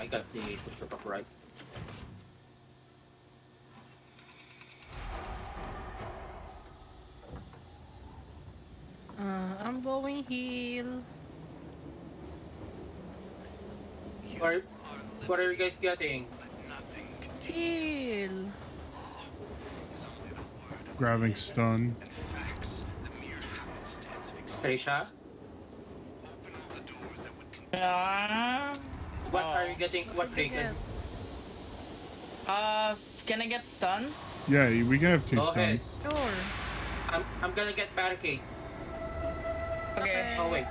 I got the push to top right. Uh, I'm going heal. What, what are you guys getting? Heal. Grabbing stun. Krisha? Uh, What are you getting? What bacon? uh, can I get stun? Yeah, we can have two Go ahead. stuns. Sure. I'm, I'm gonna get barricade. Okay. Oh wait.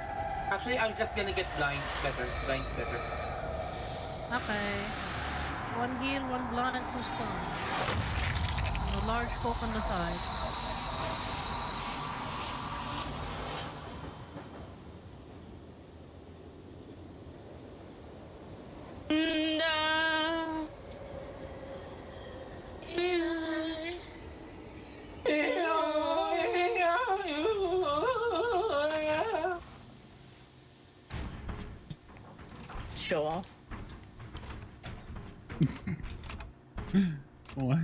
Actually, I'm just gonna get blinds better. Blinds better. Okay. One heal, one blind, two stun. A large poke on the side. No. Show off. What?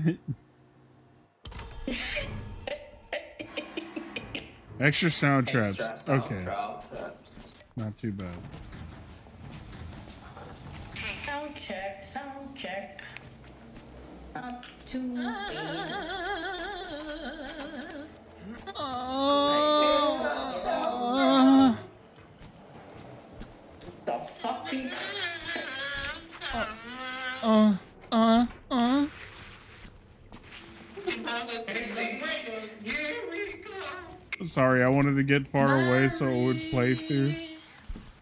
Extra sound traps. Extra sound Okay, traps. not too bad. Sound check, sound check. Up to eight. Stop talking. Uh, uh, uh. Sorry, I wanted to get far away so it would play through.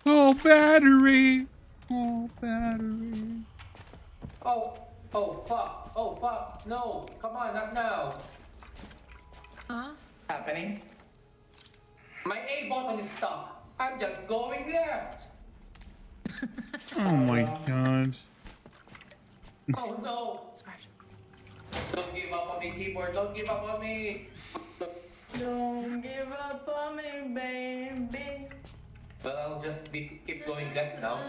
Oh, battery! Oh, battery. Oh, oh fuck, oh fuck, no, come on, not now. Huh? Happening. My A button is stuck. I'm just going left. Oh my god. Oh no. Scratch. Don't give up on me, keyboard, don't give up on me. Don't give up on me, baby. Well, I'll just be, keep going left now.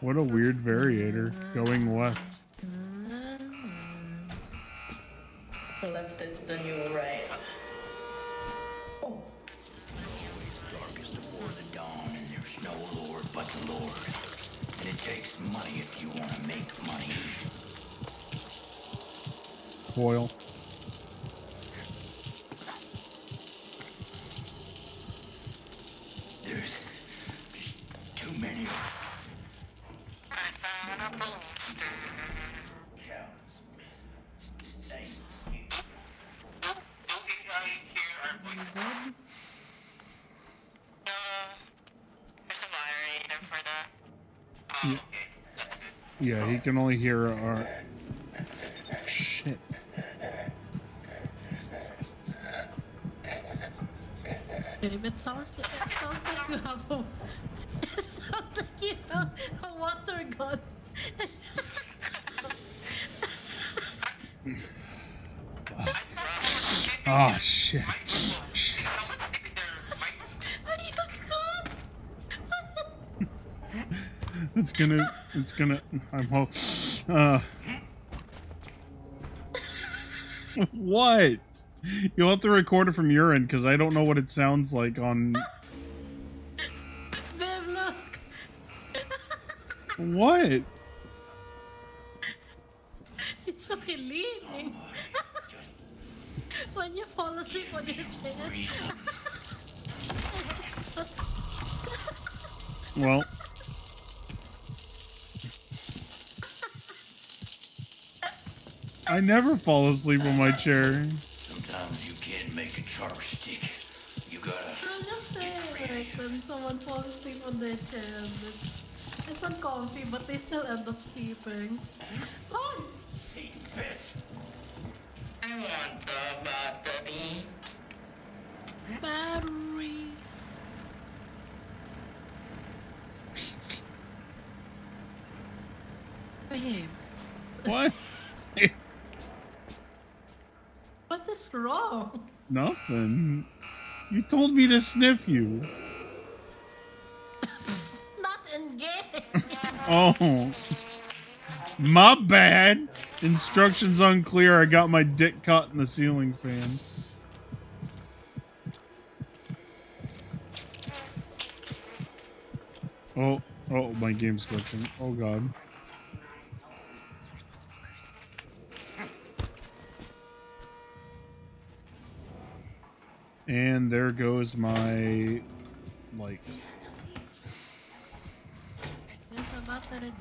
What a weird variator. Going left. na, na. The left is the new right. Oh, darkest of the dawn, and there's no lord but the Lord. And it takes money if you want to make money. Foil. There's too many. Yeah, he can only hear our. Shit. It sounds like it sounds like you have a it sounds like you have a water gun. oh shit. Shit. Are you good? It's gonna. It's gonna. I'm hope. Uh. what? You'll have to record it from your end because I don't know what it sounds like on. Babe, look. What? It's fucking leaning. when you fall asleep on your chair. Well. I never fall asleep on my chair. Sometimes you can't make a chopstick. You gotta. I'm just saying, like, when someone falls asleep on their chair, and it's, it's uncomfy, but they still end up sleeping. Oh! I want the battery. Battery. Babe, What? what is wrong? Nothing. You told me to sniff you. One game. Oh. My bad. Instructions unclear. I got my dick caught in the ceiling fan. Oh, oh, my game's glitching. Oh god. And there goes my like There's a.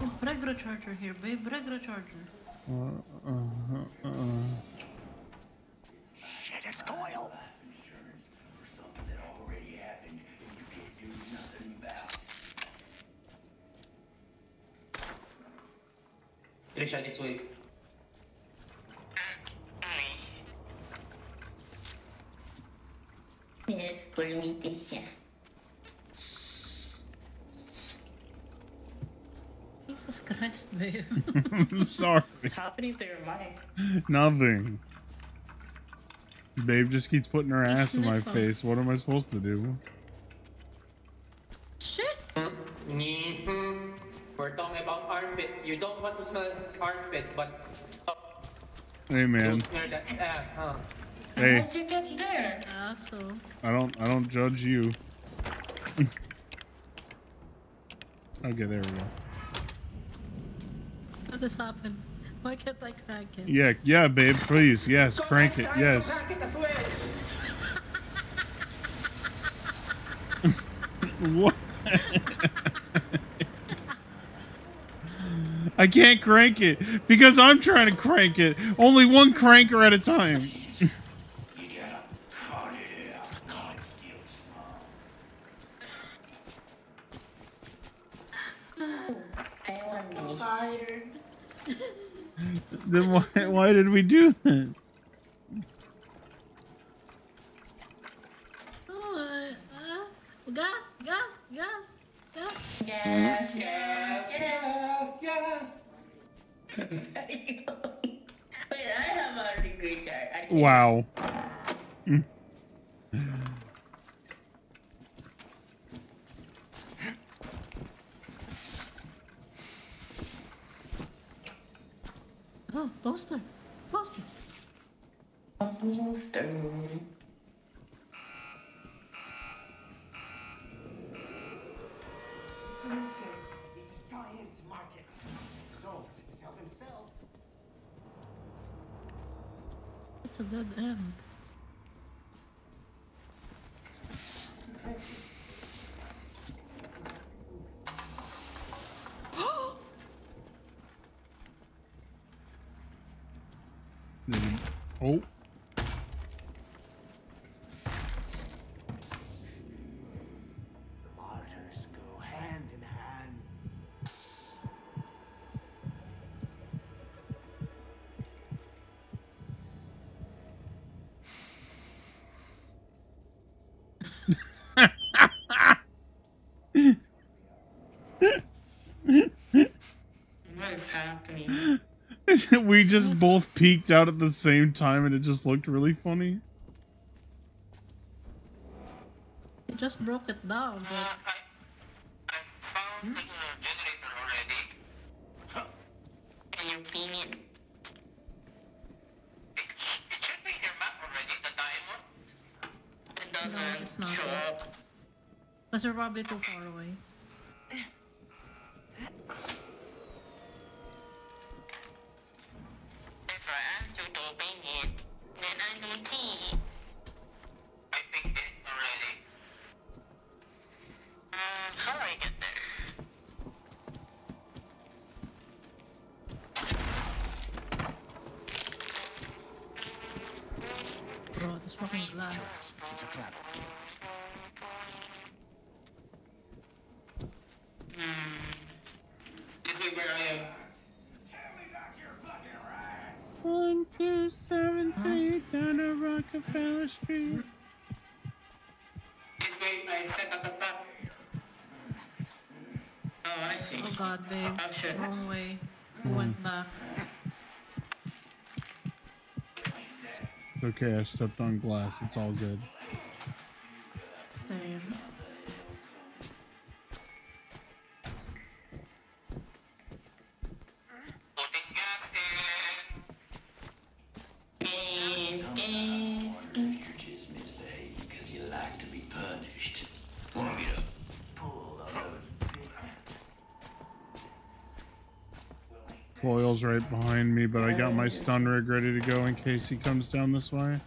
Oh, rig recharger here, babe. rig recharger. uh, uh, uh, Shit, it's Coyle. Trisha, this way. Minutes for me, Tisha. Jesus Christ, babe. I'm sorry. What's happening to your mic? Nothing. Babe just keeps putting her ass in my face. What am I supposed to do? You don't want to smell armpits, but oh, Hey man. you'll smell that ass, huh? Hey, How'd you get there? Asshole. I don't I don't judge you. okay, there we go. What has happened? Why can't I crank it? Yeah, yeah, babe, please. Yes, crank it. Yes. Crank it. What? I can't crank it because I'm trying to crank it. Only one cranker at a time. I want this. Tired. Then why why did we do that? Oh, uh, uh, gas, gas, gas, gas. Yes, Yes, yes, yes. Wait, I have a regulator. I Wow. Oh, poster. Poster. almost It's a dead end. Oh. we just both peeked out at the same time and it just looked really funny. It just broke it down, but I found the generator already. Can you ping it? It, it should be your map already, the diamond. It doesn't No, it's not. show up. because we're probably too far away. If I I don't see. I picked it already. Uh, how Oh, I see. Oh god, babe. Oh, shit. Wrong way. We went hmm. back. okay. I stepped on glass. It's all good. Right behind me, but I got my stun rig ready to go in case he comes down this way.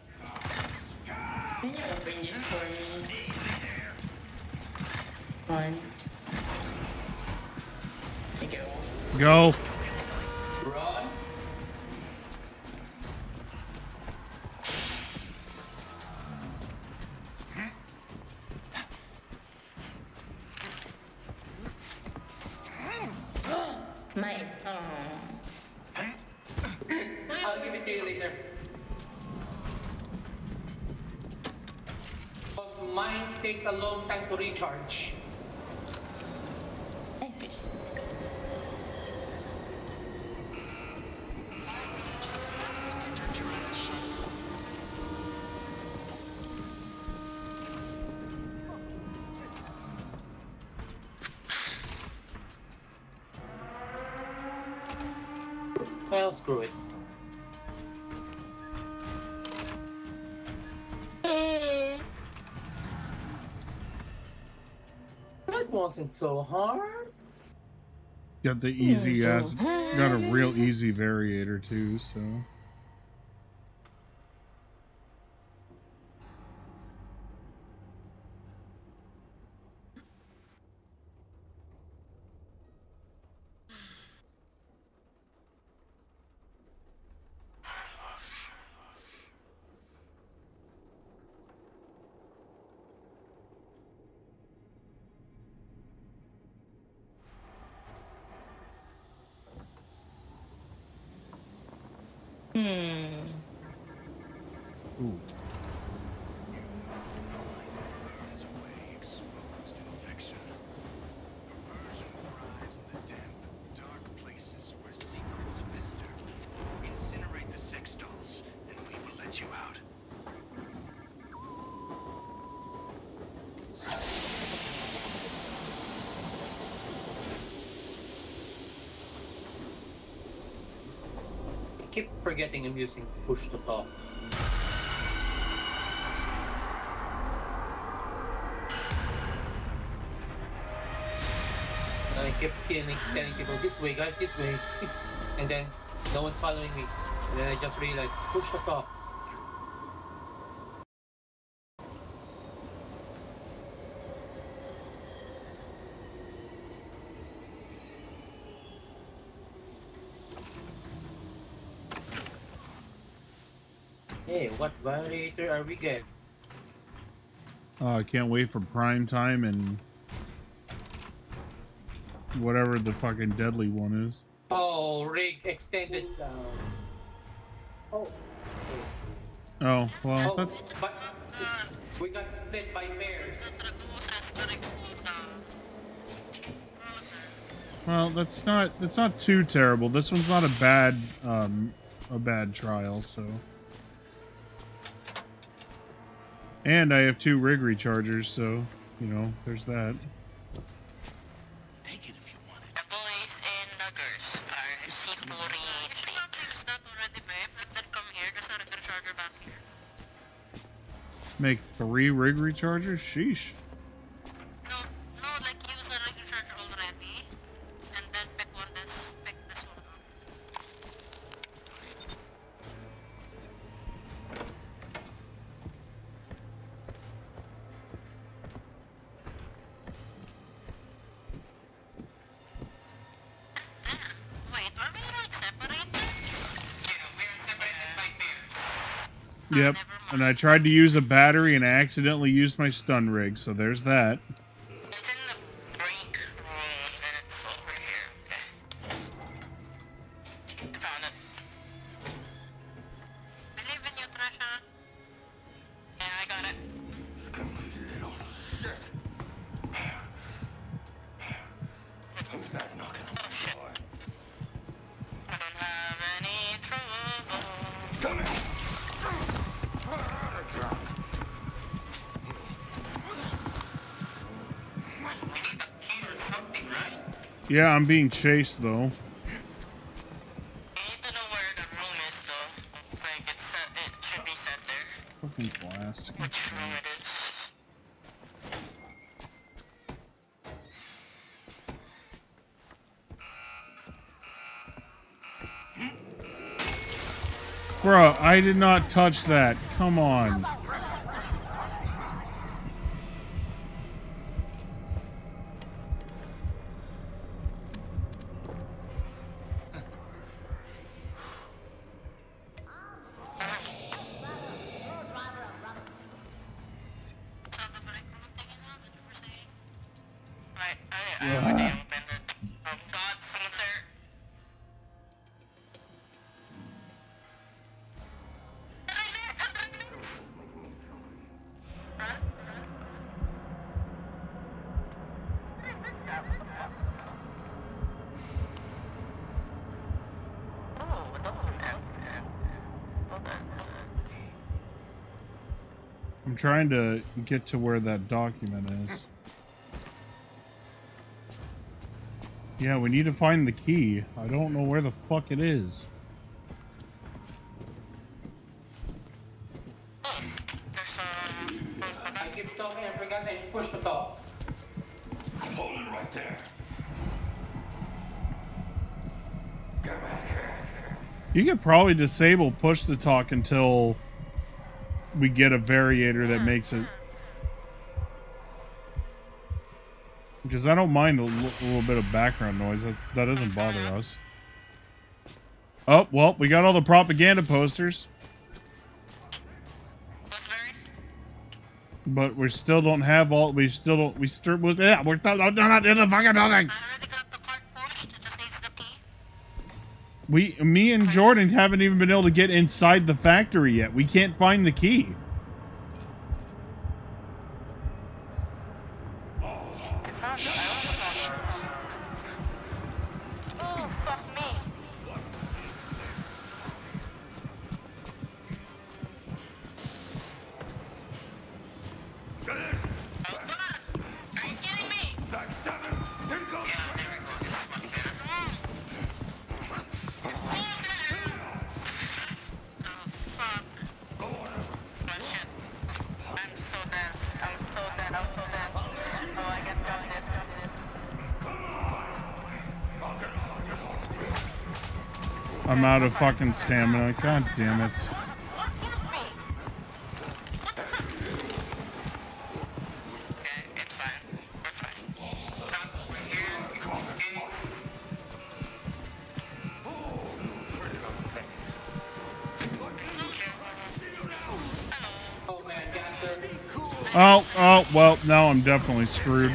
Can wasn't so hard. Got the easy ass. Got a real easy variator too. So. Ooh. exposed infection. Perversion thrives in the damp, dark places where secrets fester. Incinerate the sex dolls, and we will let you out. I keep forgetting I'm using push to talk. I kept telling, telling people, this way, guys, this way. and then no one's following me. And then I just realized, push the talk. Hey, what variator are we getting? Oh, I can't wait for prime time and whatever the fucking deadly one is. Oh, rig extended. Oh. Oh well, Oh, but we got split by bears. well, that's not that's not too terrible. This one's not a bad um a bad trial, so. And I have two rig rechargers, so you know, there's that. Make three rig rechargers? want And I tried to use a battery and I accidentally used my stun rig, so there's that. Yeah, I'm being chased though. You need to know where the room is though. Like it's set, it should be set there. Fucking blast. Which room it is. Bruh, I did not touch that. Come on. Trying to get to where that document is. Yeah, we need to find the key. I don't know where the fuck it is. I keep talking, I forgot I pushed the top. Hold it right there. Get back here. You could probably disable push the talk until we get a variator that uh-huh. makes it. Because I don't mind a little bit of background noise. That's, that doesn't bother uh-huh. us. Oh, well, we got all the propaganda posters, but we still don't have all. We still don't. We still. Yeah, we're still not not in the fucking building. We, me and Jordan haven't even been able to get inside the factory yet. We can't find the key. I'm out of fucking stamina. God damn it. Oh, oh, well, now I'm definitely screwed.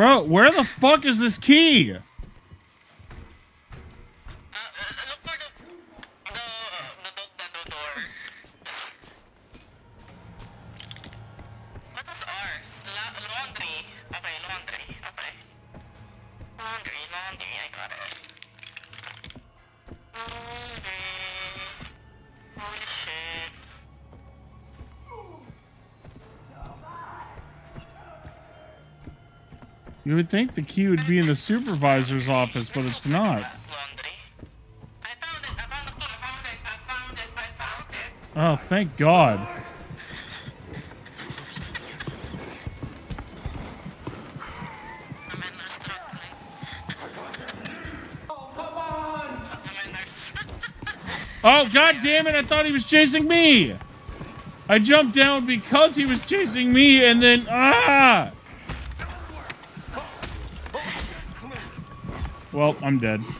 Bro, where the fuck is this key? Would think the key would be in the supervisor's office, but it's not. Oh, thank God. Oh. Oh, God damn it, I thought he was chasing me! I jumped down because he was chasing me, and then, ah! Well, I'm dead.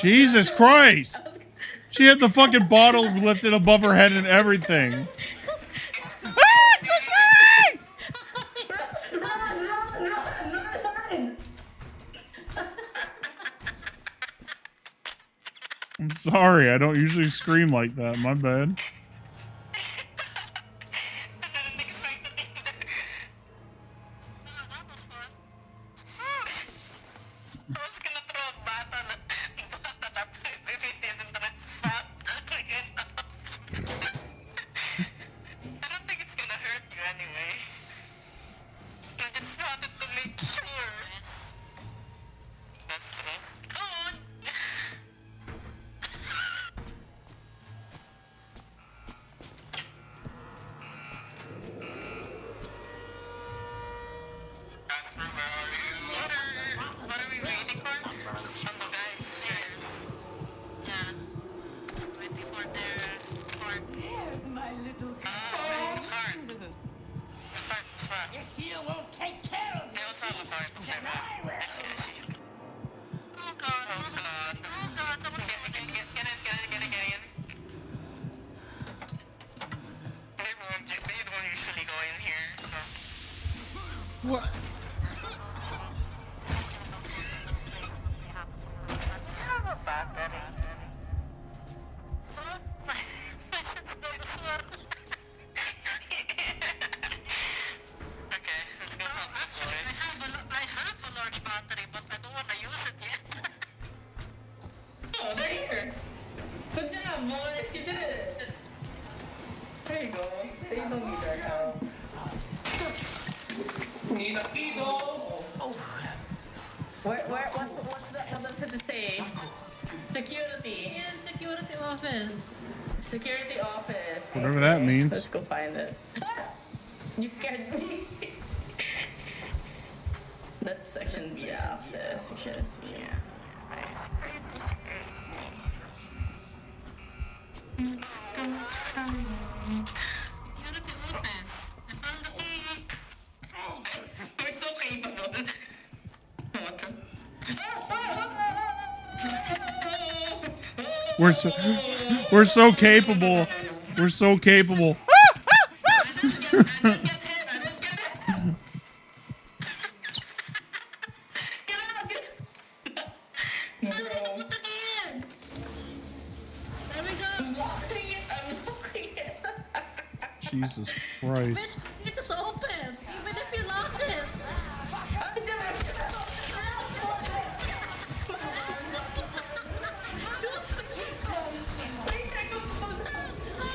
Jesus Christ! She had the fucking bottle lifted above her head and everything. I'm sorry, I don't usually scream like that. My bad. So we're so capable. We're so capable.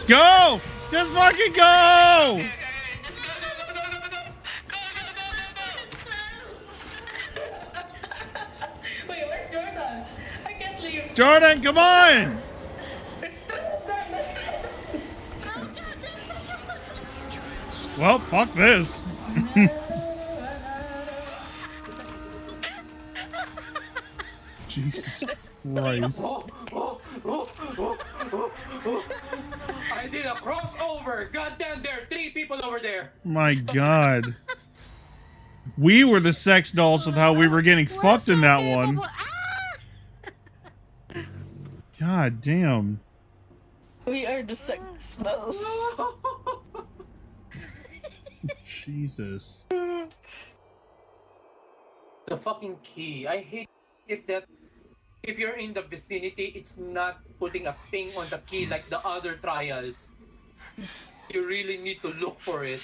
Go! Just fucking go! Wait, where's Jordan? I can't leave. Jordan, come on! Well, fuck this. Jesus Christ. I did a crossover. Goddamn, there are three people over there. My god. We were the sex dolls with how we were getting We're fucked in that capable. one. Ah! God damn. We are the sex dolls. Jesus. The fucking key. I hate it that if you're in the vicinity, it's not putting a ping on the key like the other trials. You really need to look for it.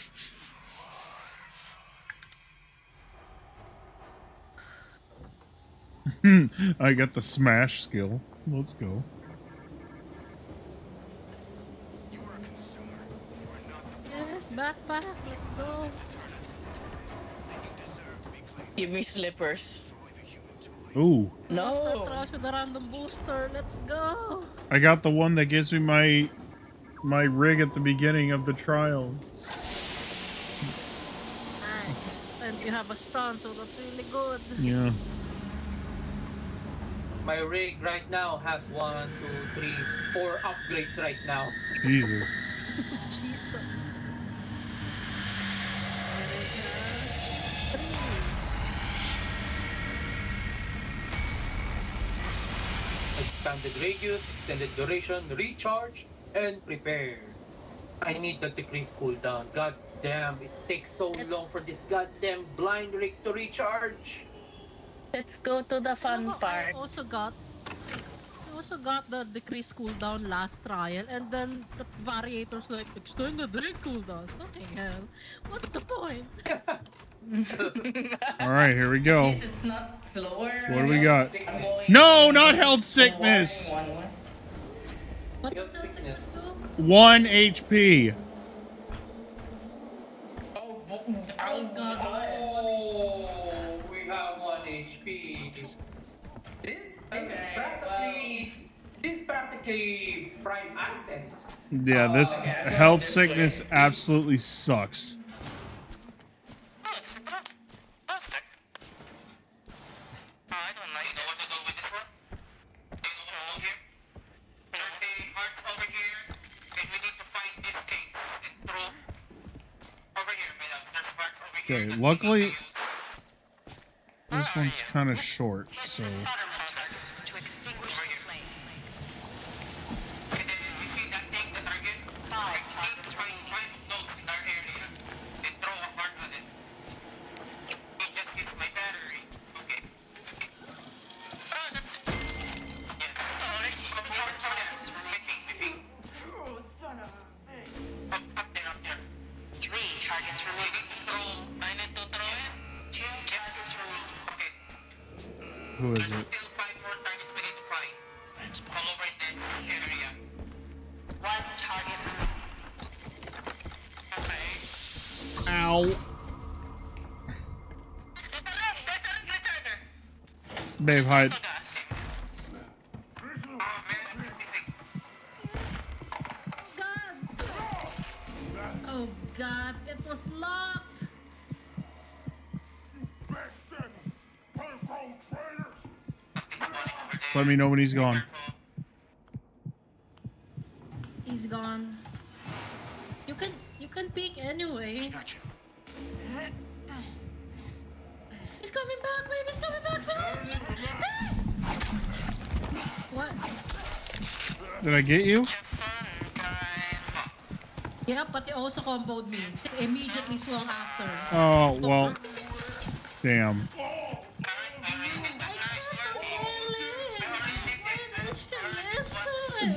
I got the smash skill. Let's go. You are a consumer. You are not the Yes, backpack. Let's go. and you deserve to be played Give me slippers. Ooh. Booster No. trust with a random booster. Let's go. I got the one that gives me my my rig at the beginning of the trial. Nice. And you have a stun, so that's really good. Yeah. My rig right now has one, two, three, four upgrades right now. Jesus. Jesus. Expanded radius, extended duration, recharge, and prepare. I need the decrease cooldown. God damn, it takes so It's- long for this goddamn blind rig to recharge. Let's go to the fun Ano, I part. also got I also got the decrease cooldown last trial and then the variators like extended rig cooldown. Fucking hell. What's the point? All right, here we go. Yes, it's not slower. What do we got? I'm No, not health sickness. One, one, one. What Guilt does that sickness. sickness? One HP. Oh, bo- oh, oh oh god. Oh, we have one HP. This this is Okay, practically this is practically prime asset. Yeah, this oh, Okay, health this sickness way. absolutely sucks. Okay, luckily this one's kind of short, so Babe, hide. Oh man, this thing. God! It was locked! So let me know when he's gone. I get you? Have fun, guys. Yeah, but he also comboed me. Immediately swung after. Oh, well. Damn.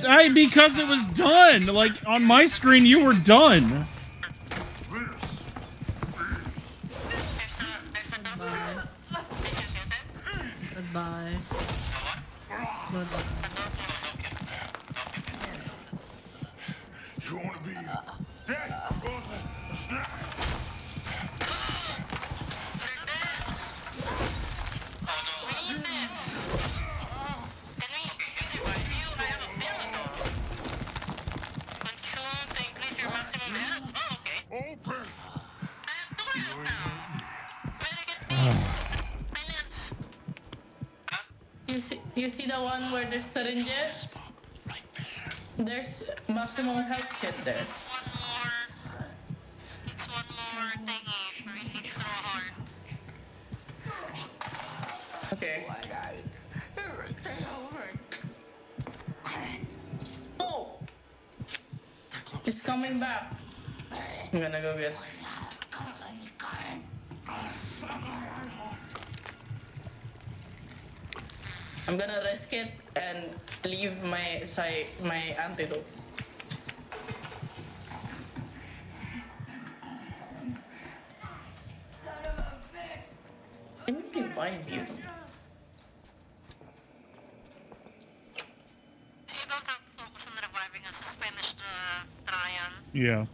I because it was done. Like on my screen you were done. I'm gonna risk it and leave my side, my antidote. Can you revive you? You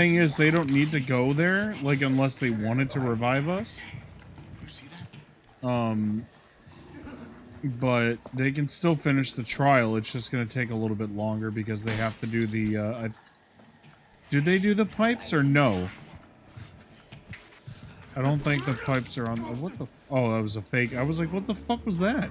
thing. is, they don't need to go there, like, unless they wanted to revive us. Um, but they can still finish the trial. It's just going to take a little bit longer because they have to do the. Uh, I, do they do the pipes or no? I don't think the pipes are on. What the? Oh, that was a fake. I was like, what the fuck was that?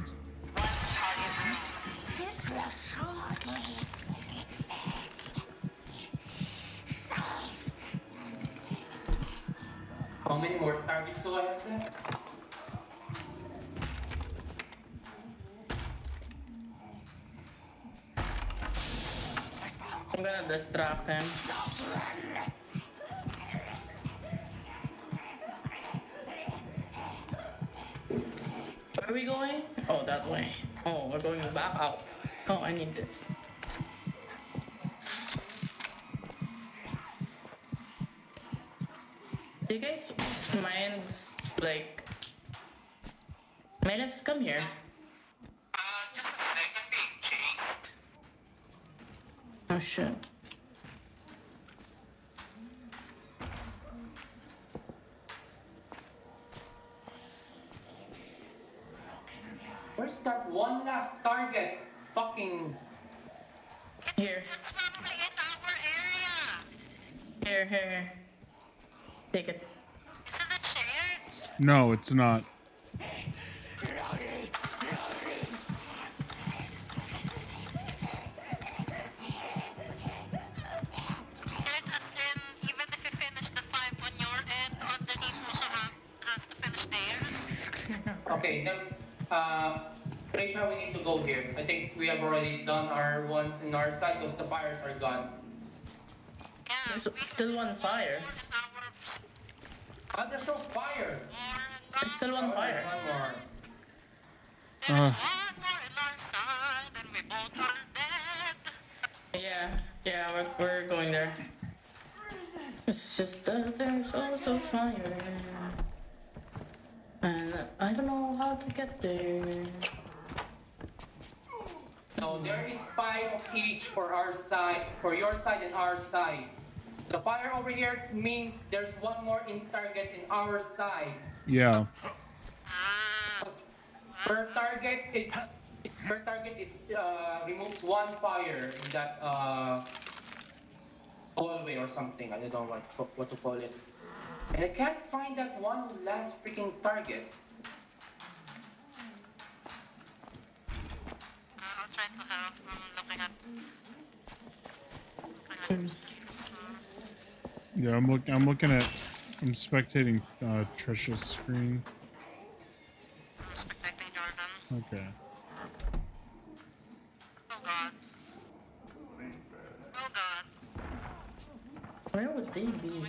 Finish theirs. Okay, then. Uh, pretty sure we need to go here. I think we have already done our ones in our side because the fires are gone. Yeah, There's still one fire. in our Ah, there's no fire. more There's still one Oh, fire. there's one more. Uh. one more in our side, and we both are dead. Yeah, yeah, we're, we're going there. It's just that there's also fire. And I don't know how to get there. No, there is five each for our side, for your side and our side. The fire over here means there's one more in target in our side. Yeah. Ah, 'Cause per target, it per target it uh, removes one fire in that uh, hallway or something. I don't know what what to call it. And I can't find that one last freaking target. I'll try to help. I'm looking at. looking at- Yeah, I'm look. I'm looking at. I'm spectating uh, Trisha's screen. I'm spectating Jordan. Okay. Oh god. Oh god. Where would they be?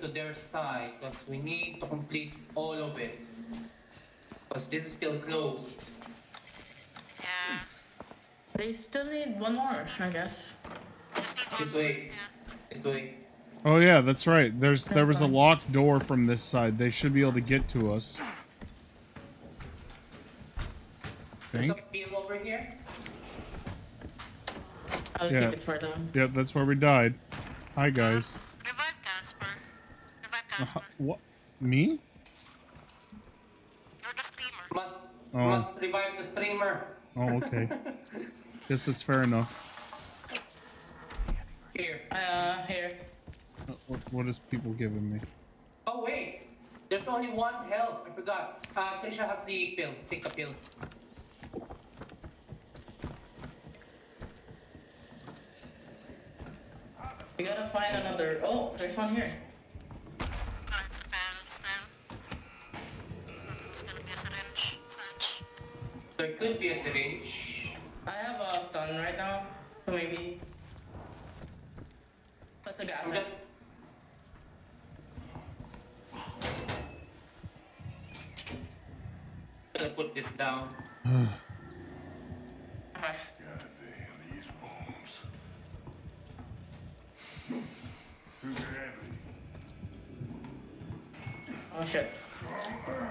Now to their side because we need to complete all of it. Because this is still closed. Yeah. They still need one more, I guess. This one. way. This way. Oh yeah, that's right. There's there was a locked door from this side. They should be able to get to us. There's a Think. pill over here. I'll Yeah. keep it for them. Yep, that's where we died. Hi guys. What? Me? You're the streamer. Must, oh. must revive the streamer. Oh, okay. Guess it's fair enough. Here. Uh, here. Uh, what, what is people giving me? Oh, wait. There's only one health. I forgot. Uh, Tisha has the pill. Take the pill. We gotta find another. Oh, there's one here. There could be a syringe. I have a stun right now, so maybe. That's a gas. I'm just. gonna put this down. Goddamn, these bombs. Who had? Oh shit.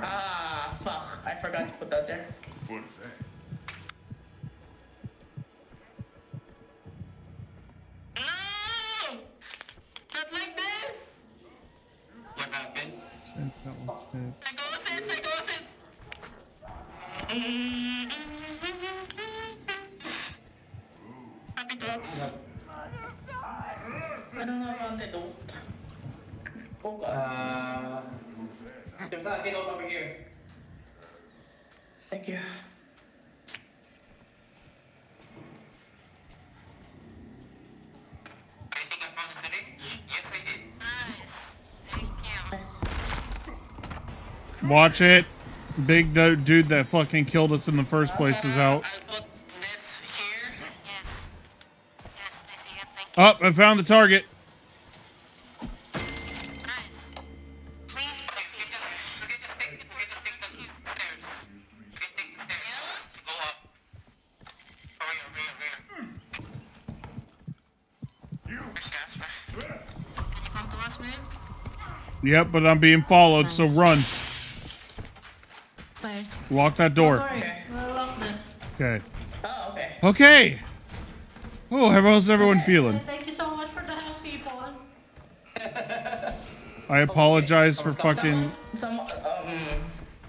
Ah, fuck. I forgot to put that there. What is that? No! Not like this! What happened? Snip, that one snip. Psychosis, psychosis! Happy dogs. I don't have antidote. Oh god. Uh, there's an antidote over here. Thank you. I think I found a syringe. Yes, I did. Nice. Thank you. Watch it. Big du- dude that fucking killed us in the first place is out. I'll put this here. Yes. Yes, I see it. Thank you. Up, I found the target. Yep, but I'm being followed, so run. Okay. Lock that door. Sorry, we'll lock this. Okay. Oh, okay. Okay. Oh, how's everyone feeling? Thank you so much for the help, people. I apologize for Someone's fucking. Some, um,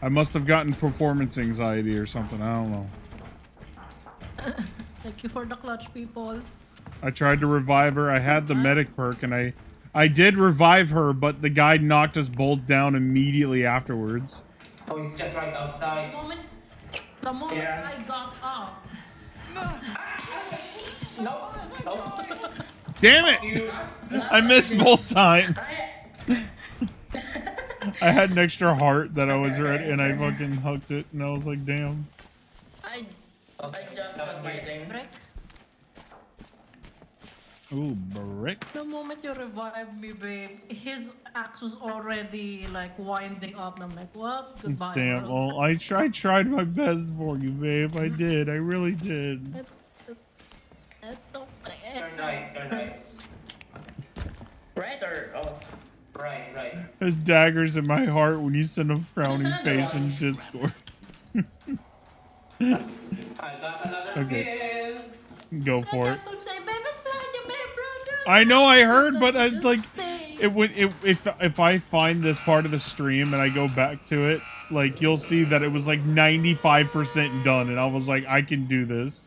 I must have gotten performance anxiety or something. I don't know. Thank you for the clutch, people. I tried to revive her. I had the medic perk, and I, I did revive her, but the guy knocked us both down immediately afterwards. Oh, he's just right The outside. moment, the moment Yeah. I got up, No, no. Damn it! I missed both times. I, I had an extra heart that I was ready, and I fucking hucked it, and I was like, damn. I, I just got my thing. Brick, Ooh, brick. the moment you revived me, babe, his axe was already like winding up. And I'm like, what? Goodbye. Damn. world. Well, I tried, tried my best for you, babe. I did. I really did. It- it- it's okay. Turn right, turn right. Right or oh. Right, right. There's daggers in my heart when you send a frowning face in. Discord. I got another Okay. Go for it. Don't say, babe, it's blind, you babe, brother. I know I heard, but I like it would it, if if I find this part of the stream and I go back to it, like you'll see that it was like 95% done and I was like I can do this.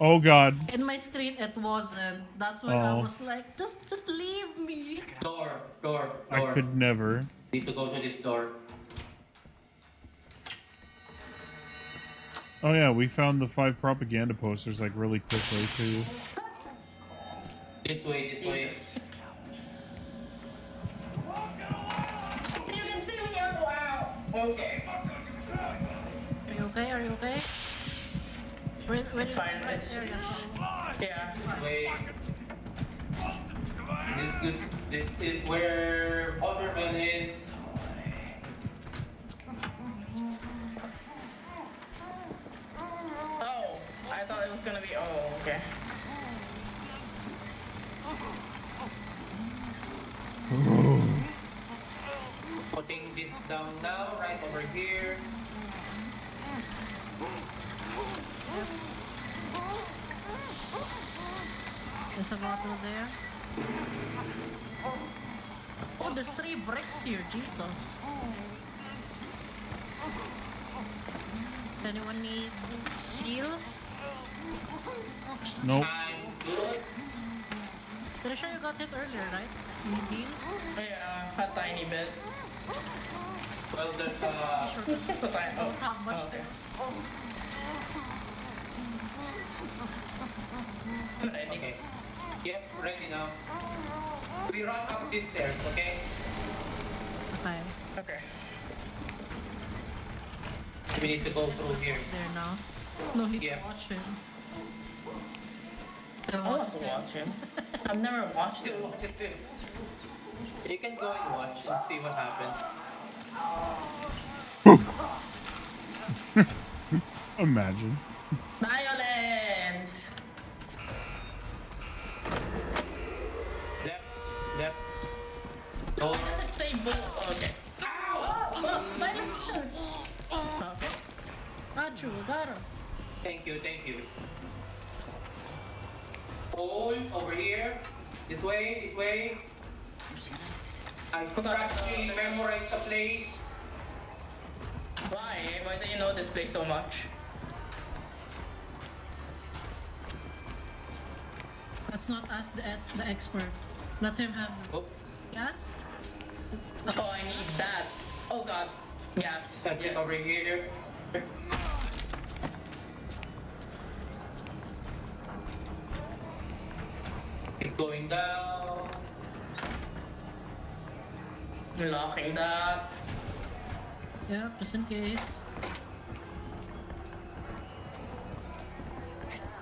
Oh god. In my screen, it wasn't. That's when I Oh. was like, just, just leave me. Door, door, door. I could never. Need to go to this door. Oh yeah, we found the five propaganda posters like really quickly too. This way, this way. You can see me. oh, Wow. Okay. Are you okay? Are you okay? Where, where It's fine, Right it's- there, yes. Yeah. This way. This, this, this is where Overman is. Oh, I thought it was gonna be. Oh, okay. Putting this down now, right over here. There's a bottle there. Oh, there's three bricks here. Jesus. Anyone need shields? Nope. I'm good. Pretty sure you got hit earlier, right? Need heal? Yeah, a tiny bit. Well, there's uh, It's just a tiny. Oh, Not much oh, okay. there. Ready. Okay. Yep, ready now. We run up these stairs, okay? Okay, Okay. We need to go through here. there now. No need Yeah. to watch him. I want to watch him. I've never watched him. Still watches it. You can go and watch and see what happens. Imagine. Violence! Left, left. Go. Why does it say bull? Okay. Oh, violence! Okay. Got you, got him. Thank you, thank you. Hold over here. This way, this way. I practically memorized the place. Why? Why do you know this place so much? Let's not ask the, the expert. Let him handle. Oh, Yes? Oh, I need that. Oh god. Yes. that's yes. it over here. Going down. Locking that. Yeah, just in case.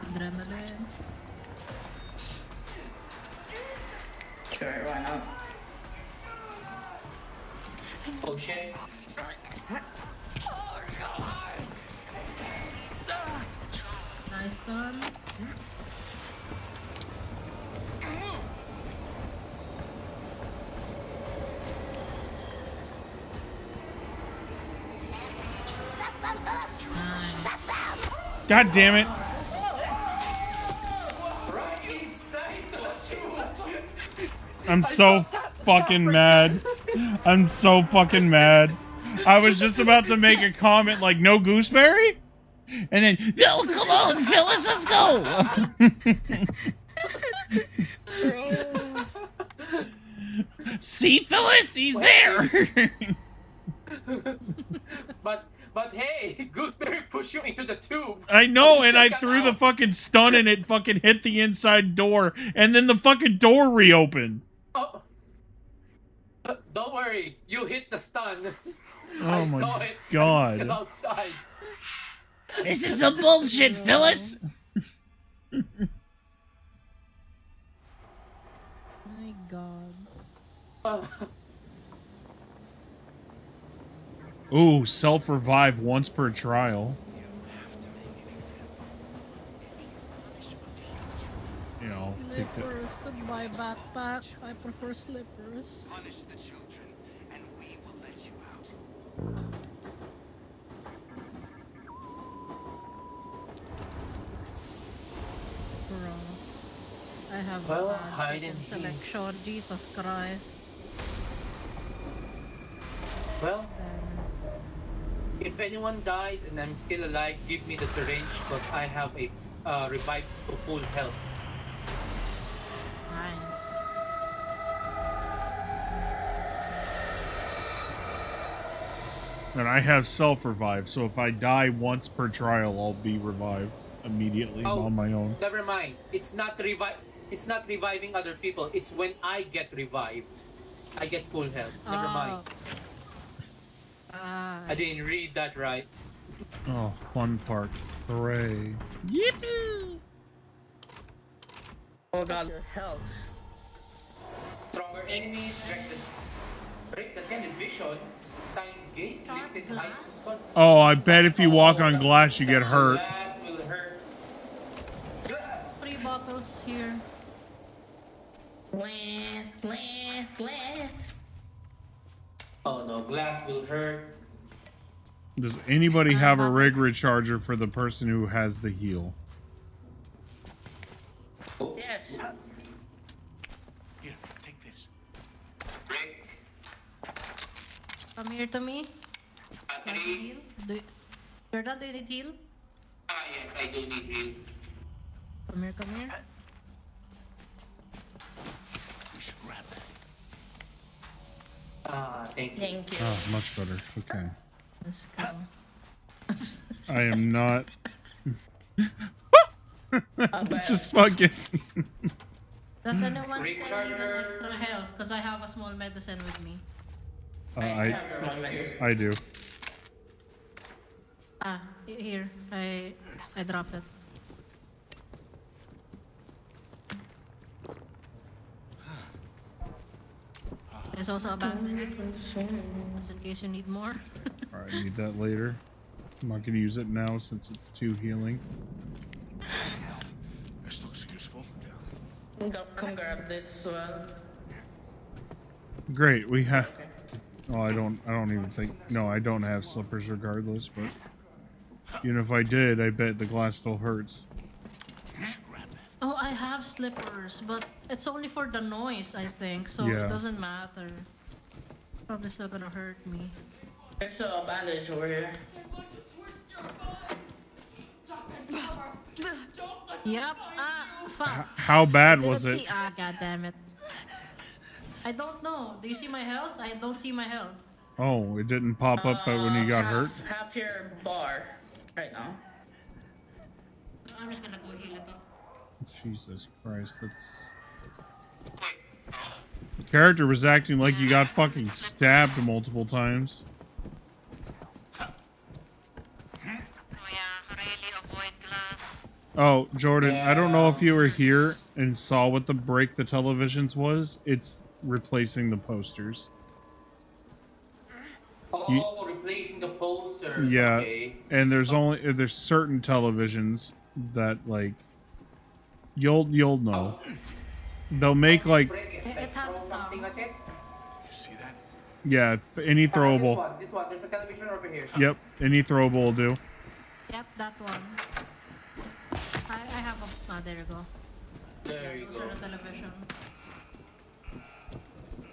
Adrenaline. Sure, why not? Oh shit. Nice done. God damn it. Right inside the tube. I'm so fucking mad. I'm so fucking mad. I was just about to make a comment like, no gooseberry? And then, no, come on, Phyllis, let's go. See, Phyllis, he's there. But but hey, Gooseberry pushed you into the tube. I know, So and I got threw the fucking stun and it fucking hit the inside door, and then the fucking door reopened. Oh. Uh, Don't worry, you hit the stun. Oh I my saw it. God. I'm still outside. This is some bullshit, Phyllis. My god. Uh, Ooh, self revive once per trial. You know, Slippers, goodbye backpack. I prefer slippers. Punish the children, and we will let you out. Bro. I have Well, a hide second and selection. Jesus Christ. well, if anyone dies and I'm still alive, give me the syringe because I have a uh, revive to full health. Nice. And I have self revive, so if I die once per trial, I'll be revived immediately Oh. on my own. Never mind. It's not revive. It's not reviving other people. It's when I get revived, I get full health. Never mind. I didn't read that right. Oh, fun part. Hooray. Oh god, your health. Stronger enemies break the break the tended vision. Time gates limited height spot. Oh, I bet if you walk on glass, you get hurt. Glass will hurt. Glass. three bottles here. Glass, glass, glass. Oh no, glass will hurt. Does anybody have a rig recharger for the person who has the heal? Yes. Here, take this. break. Come here to me. Uh, Do I need three. heal? Do Jordan, do you need heal? Ah yes, I do need heal. Come here, come here. We should grab that. Ah, thank you. Thank you. Oh, much better. Okay. Let's go. I am not. Just fucking. Does anyone still need an extra health? Because I have a small medicine with me. Uh, I I have small medicine. I do. Ah, here. I I dropped it. There's also a bandage, just in case you need more. All right, need that later. I'm not gonna use it now since it's too healing. This looks useful. Go, come grab this as well. Great, we have. Oh, I don't. I don't even think. No, I don't have slippers regardless. But even if I did, I bet the glass still hurts. Oh, I have slippers, but it's only for the noise, I think, so Yeah. it doesn't matter. Probably still gonna hurt me. There's a bandage over here. Yep. Ah, fuck. How bad was it? See, ah, god damn it. I don't know. Do you see my health? I don't see my health. Oh, it didn't pop up uh, when you got half, hurt. Half your bar right now. I'm just gonna go heal it up. Jesus Christ, that's. The character was acting like you got fucking stabbed multiple times. Oh yeah, really avoid glass. Jordan, I don't know if you were here and saw what the break the televisions was. It's replacing the posters. Oh, You- replacing the posters. Yeah, Okay. and there's only there's certain televisions that like you'll you'll know. They'll make like it. It- has a sound. at. You see that? yeah th- any Ah, This throwable. one, this one. There's a television over here. Yep, any throwable will do. Yep, that one. I, I have a. Ah, there you go. There you Those go. are the televisions.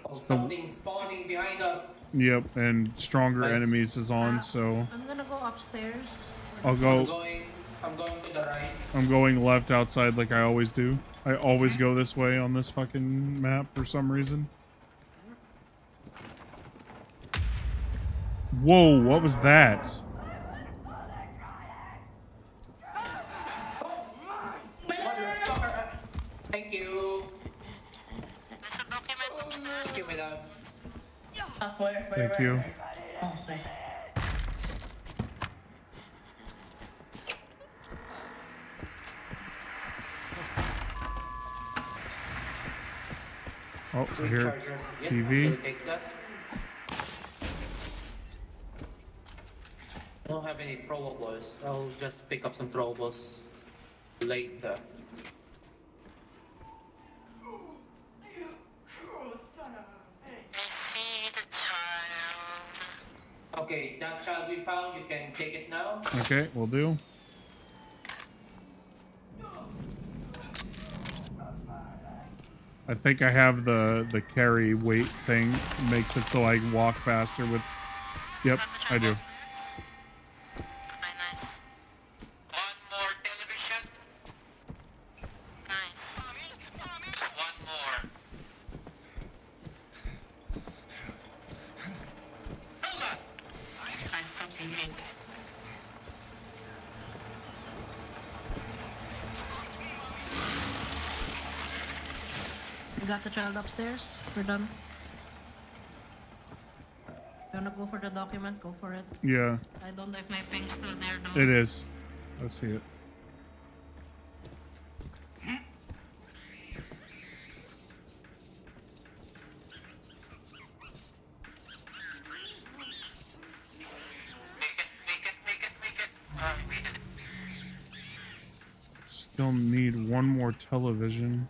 Oh, something spawning behind us. Yep, and stronger Nice. enemies is on, Ah, so I'm gonna go upstairs. I'll I'm go. Going. I'm going to the right. I'm going left outside like I always do. I always go this way on this fucking map for some reason. Whoa, what was that? Thank you. There's a document upstairs. Give me that. Where, where, Thank where, you. Oh, Oh, I hear Recharger. Yes, I'm TV. gonna take that. I don't have any throwables. I'll just pick up some throwables later. I see the child. Okay, that child we found, you can take it now. Okay, we'll do. I think I have the the carry weight thing makes it so I walk faster with. Yep, I do. Child upstairs? We're done. You wanna go for the document? Go for it. Yeah, I don't know if my ping's still there though. it is. I see it. Still need one more television.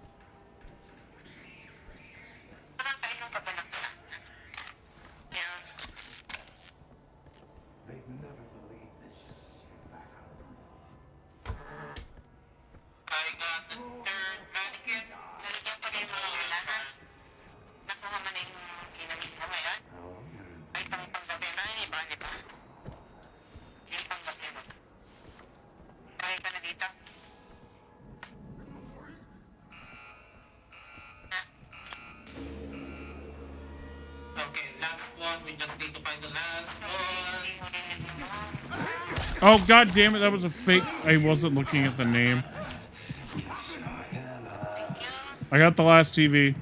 Oh god damn it, that was a fake I wasn't looking at the name. I got the last TV.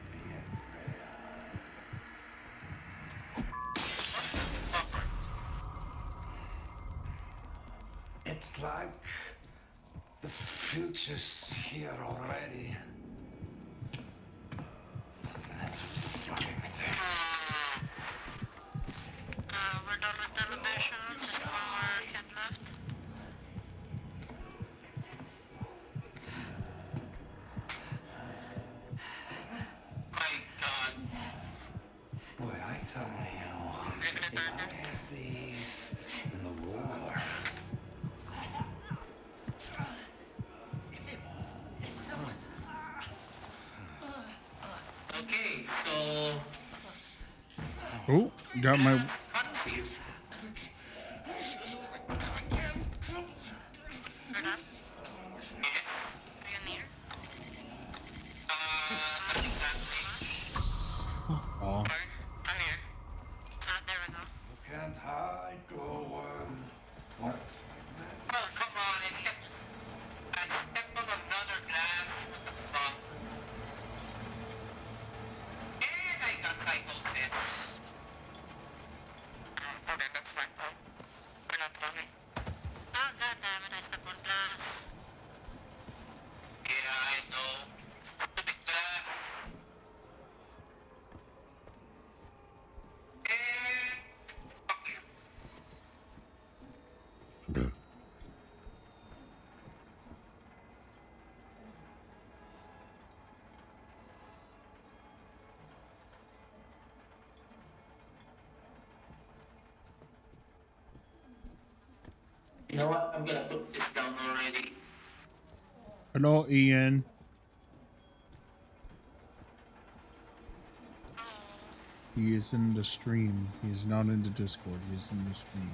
Hello, Ian. He is in the stream. He is not in the Discord. He is in the stream.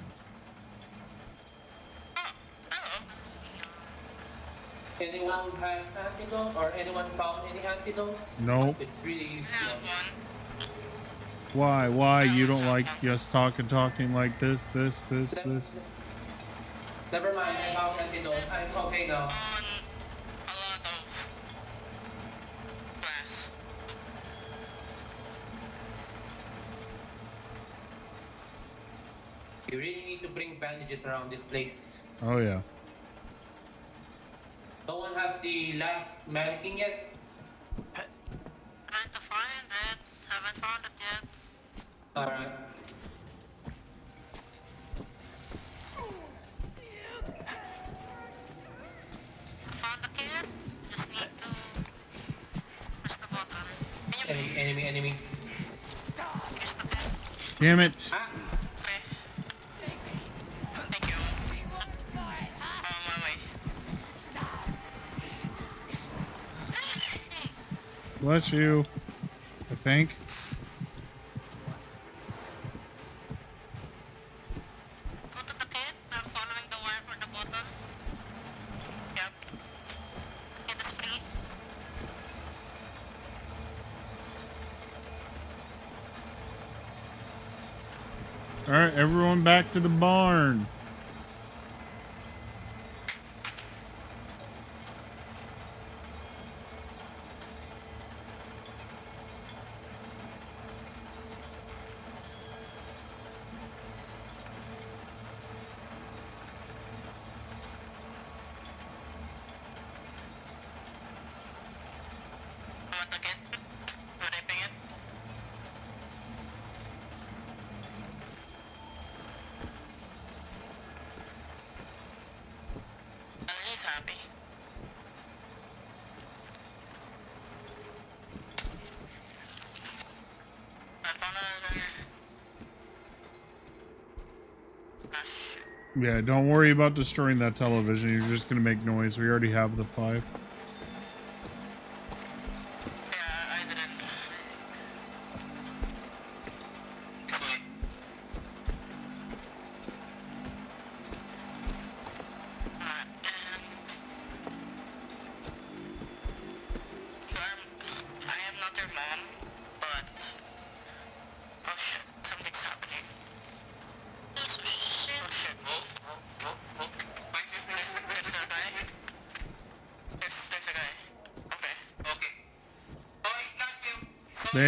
Anyone has antidote or anyone found any antidotes? No. I really use. Why? Why you don't like just talking, talking like this, this, this, this? Never mind, I found antidote. I'm okay now. You really need to bring around this place. Oh yeah. No one has the last mannequin yet? Trying to find it. Haven't found it yet. Alright. Found the kid. Just need to press the button. Enemy, enemy, enemy. Here's the kid. Damn it. Ah! Bless you. I think. Go to the kid. I'm following the wire for the button. Yep. Kid is free. All right, everyone back to the barn. Want the kid? We're raping it. And he's happy. I found another. Ah, shit. Yeah, don't worry about destroying that television. You're just gonna make noise. We already have the five.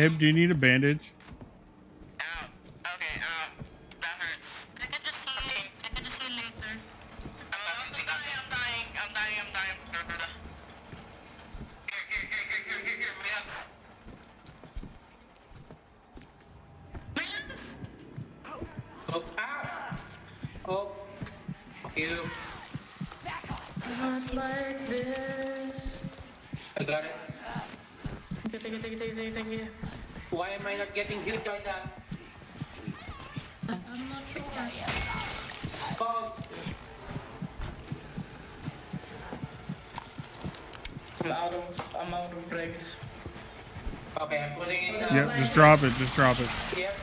Babe, do you need a bandage? Ow. Okay, ow. That hurts. I can just see you. I can just see you later. I'm, I'm dying, I'm dying, I'm dying, I'm dying. Here, here, here, here, here, here, here, my hands. My hands! Oh, ah! Oh. Fuck you. Not like this. I got it. Okay, thank you, thank you, thank you, thank you, thank you. Why am I not getting hit by that? I'm not sure. Oh, I'm out of, I'm out of legs. okay, I'm putting it. Uh, Yep, just drop it. Just drop it. Yep.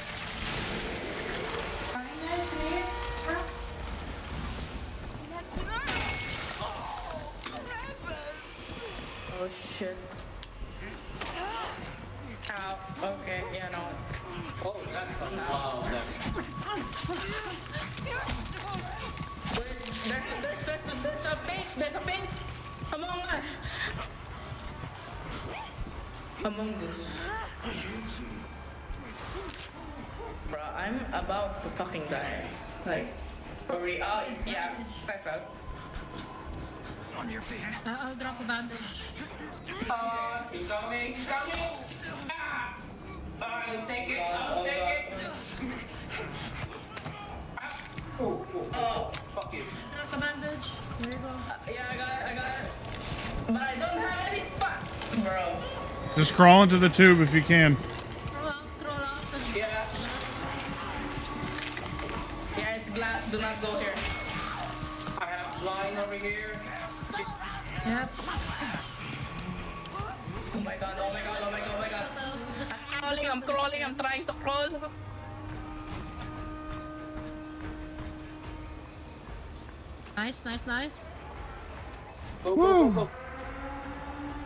Crawl into the tube if you can.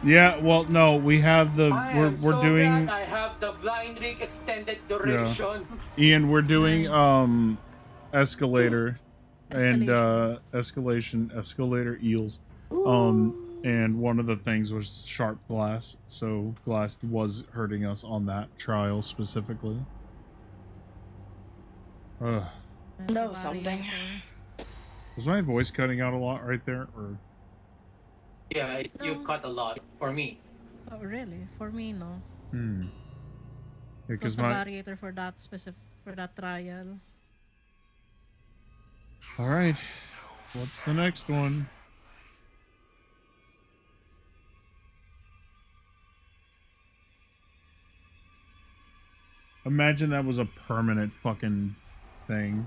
Yeah. Well, no, we have the. I We're am we're so doing. glad I have the blind rig extended duration. Ian, we're doing Nice. um, escalator, and Escalation. uh, escalation escalator eels. Um, and one of the things was sharp glass, so glass was hurting us on that trial specifically. Ugh. That's That was something. Was my voice cutting out a lot right there, or Yeah, it, you No. cut a lot for me. Oh, really? For me, no. hmm? It Because was a my variator for that specific for that trial. all right. What's the next one? Imagine that was a permanent fucking thing.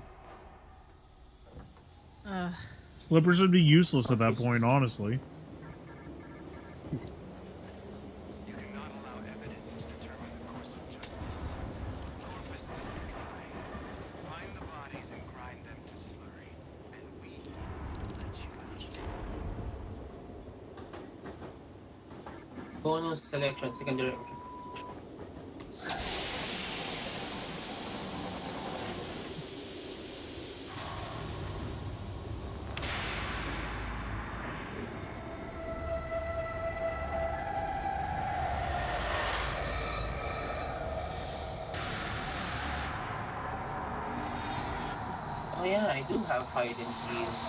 Uh, Slippers would be useless at that point, honestly. You cannot allow evidence to determine the course of justice. Corpus delicti. Find the bodies and grind them to slurry, and we will let you out. Bonus selection, secondary. Oh yeah, I do have hide and heal.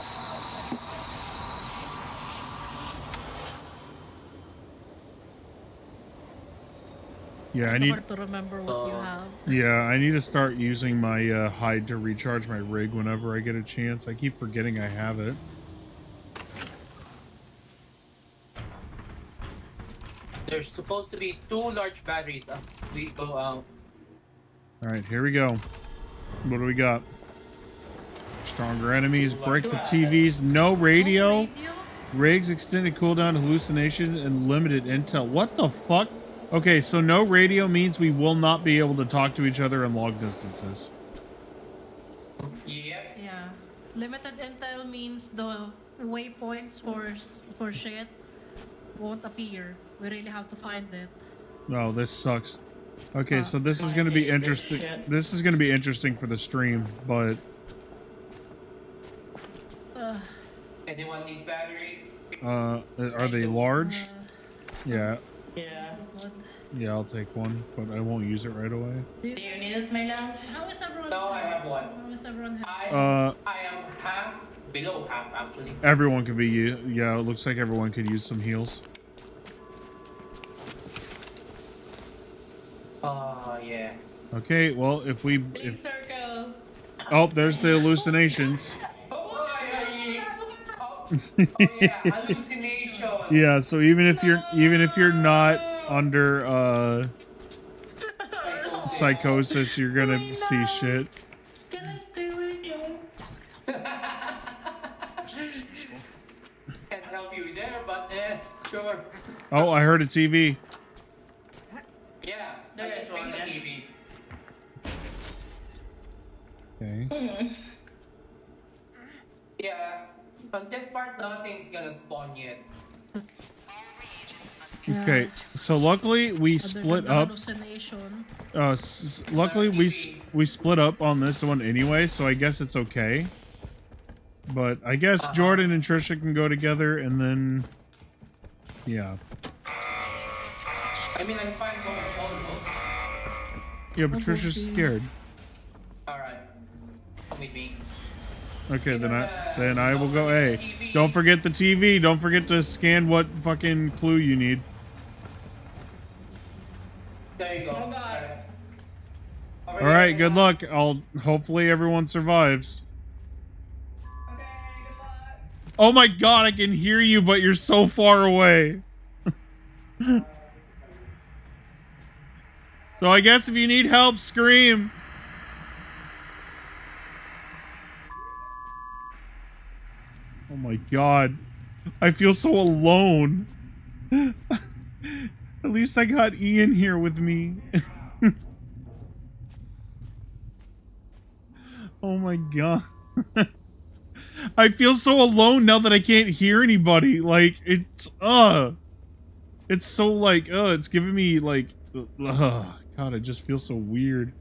Yeah, I need. to remember what you Uh, have. Yeah, I need to start using my uh, hide to recharge my rig whenever I get a chance. I keep forgetting I have it. There's supposed to be two large batteries as we go out. All right, here we go. What do we got? Stronger enemies, break the TVs, no radio, Radio? rigs, extended cooldown, hallucination, and limited intel. What the fuck? Okay, so no radio means we will not be able to talk to each other in long distances. Yep. Yeah. Limited intel means the waypoints for s- for shit won't appear. We really have to find it. Oh, this sucks. Okay, Uh, so this is going to be hate this interesting. This is going to be interesting for the stream, but Ugh. Anyone needs batteries? uh, are they large? Uh, Yeah. Yeah. Yeah, I'll take one, but I won't use it right away. Do you need it, my love? How is everyone? No, I have one. How is everyone? happy? I, Uh, I am half, below half actually. everyone could be. u- Yeah, it looks like everyone could use some heals. Oh, yeah. Okay, well, if we Big if circle. oh, there's the hallucinations. Oh, I, yeah, hallucination. Yeah, so even if you're even if you're not under uh psychosis, you're gonna see shit. Can I stay with you? Can't help you there, but eh, sure. Oh, I heard a TV. Yeah, There I just one, the yeah. TV. Okay. Yeah, on this part, nothing's gonna spawn yet. Okay. So luckily we Other split up. Uh, s- s- luckily we s- we split up on this one anyway, so I guess it's okay. But I guess Uh-huh. Jordan and Trisha can go together, and then yeah, I mean, I'm fine going solo. yeah. But Trisha's scared. Alright. Come with me. Okay, then I then I will go A. Don't forget the TV. Don't forget to scan what fucking clue you need. There you go. Oh, God. Alright. Good luck. I'll hopefully everyone survives. Okay, good luck. Oh my god, I can hear you, but you're so far away. so I guess if you need help, scream. Oh my god. I feel so alone. At least I got Ian here with me. oh my god. I feel so alone now that I can't hear anybody. Like it's uh it's so like uh it's giving me like uh god, I just feel so weird.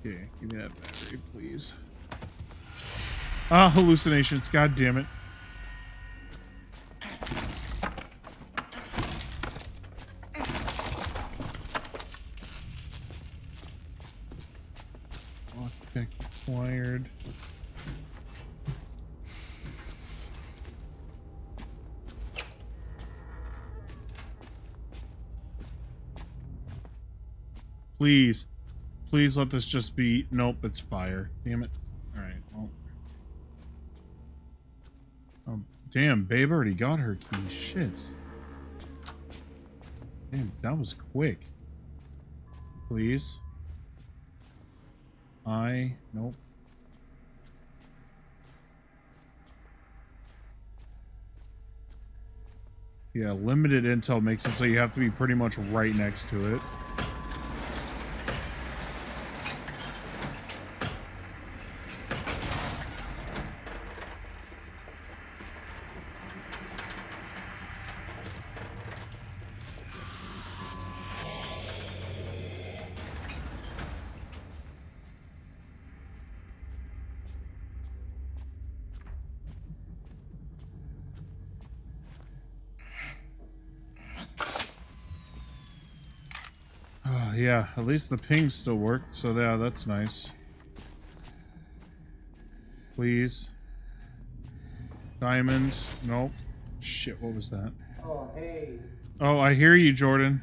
Okay, give me that battery, please. Ah, hallucinations, god damn it. Please. Please let this just be... Nope, it's fire. Damn it. Alright, well... Oh, damn, babe already got her key. Shit. Damn, that was quick. Please. I... Nope. Yeah, limited intel makes it so you have to be pretty much right next to it. Oh, yeah, at least the ping still worked, so yeah, that's nice. Please. Diamond. Nope. Shit, what was that? Oh, hey. Oh, I hear you, Jordan.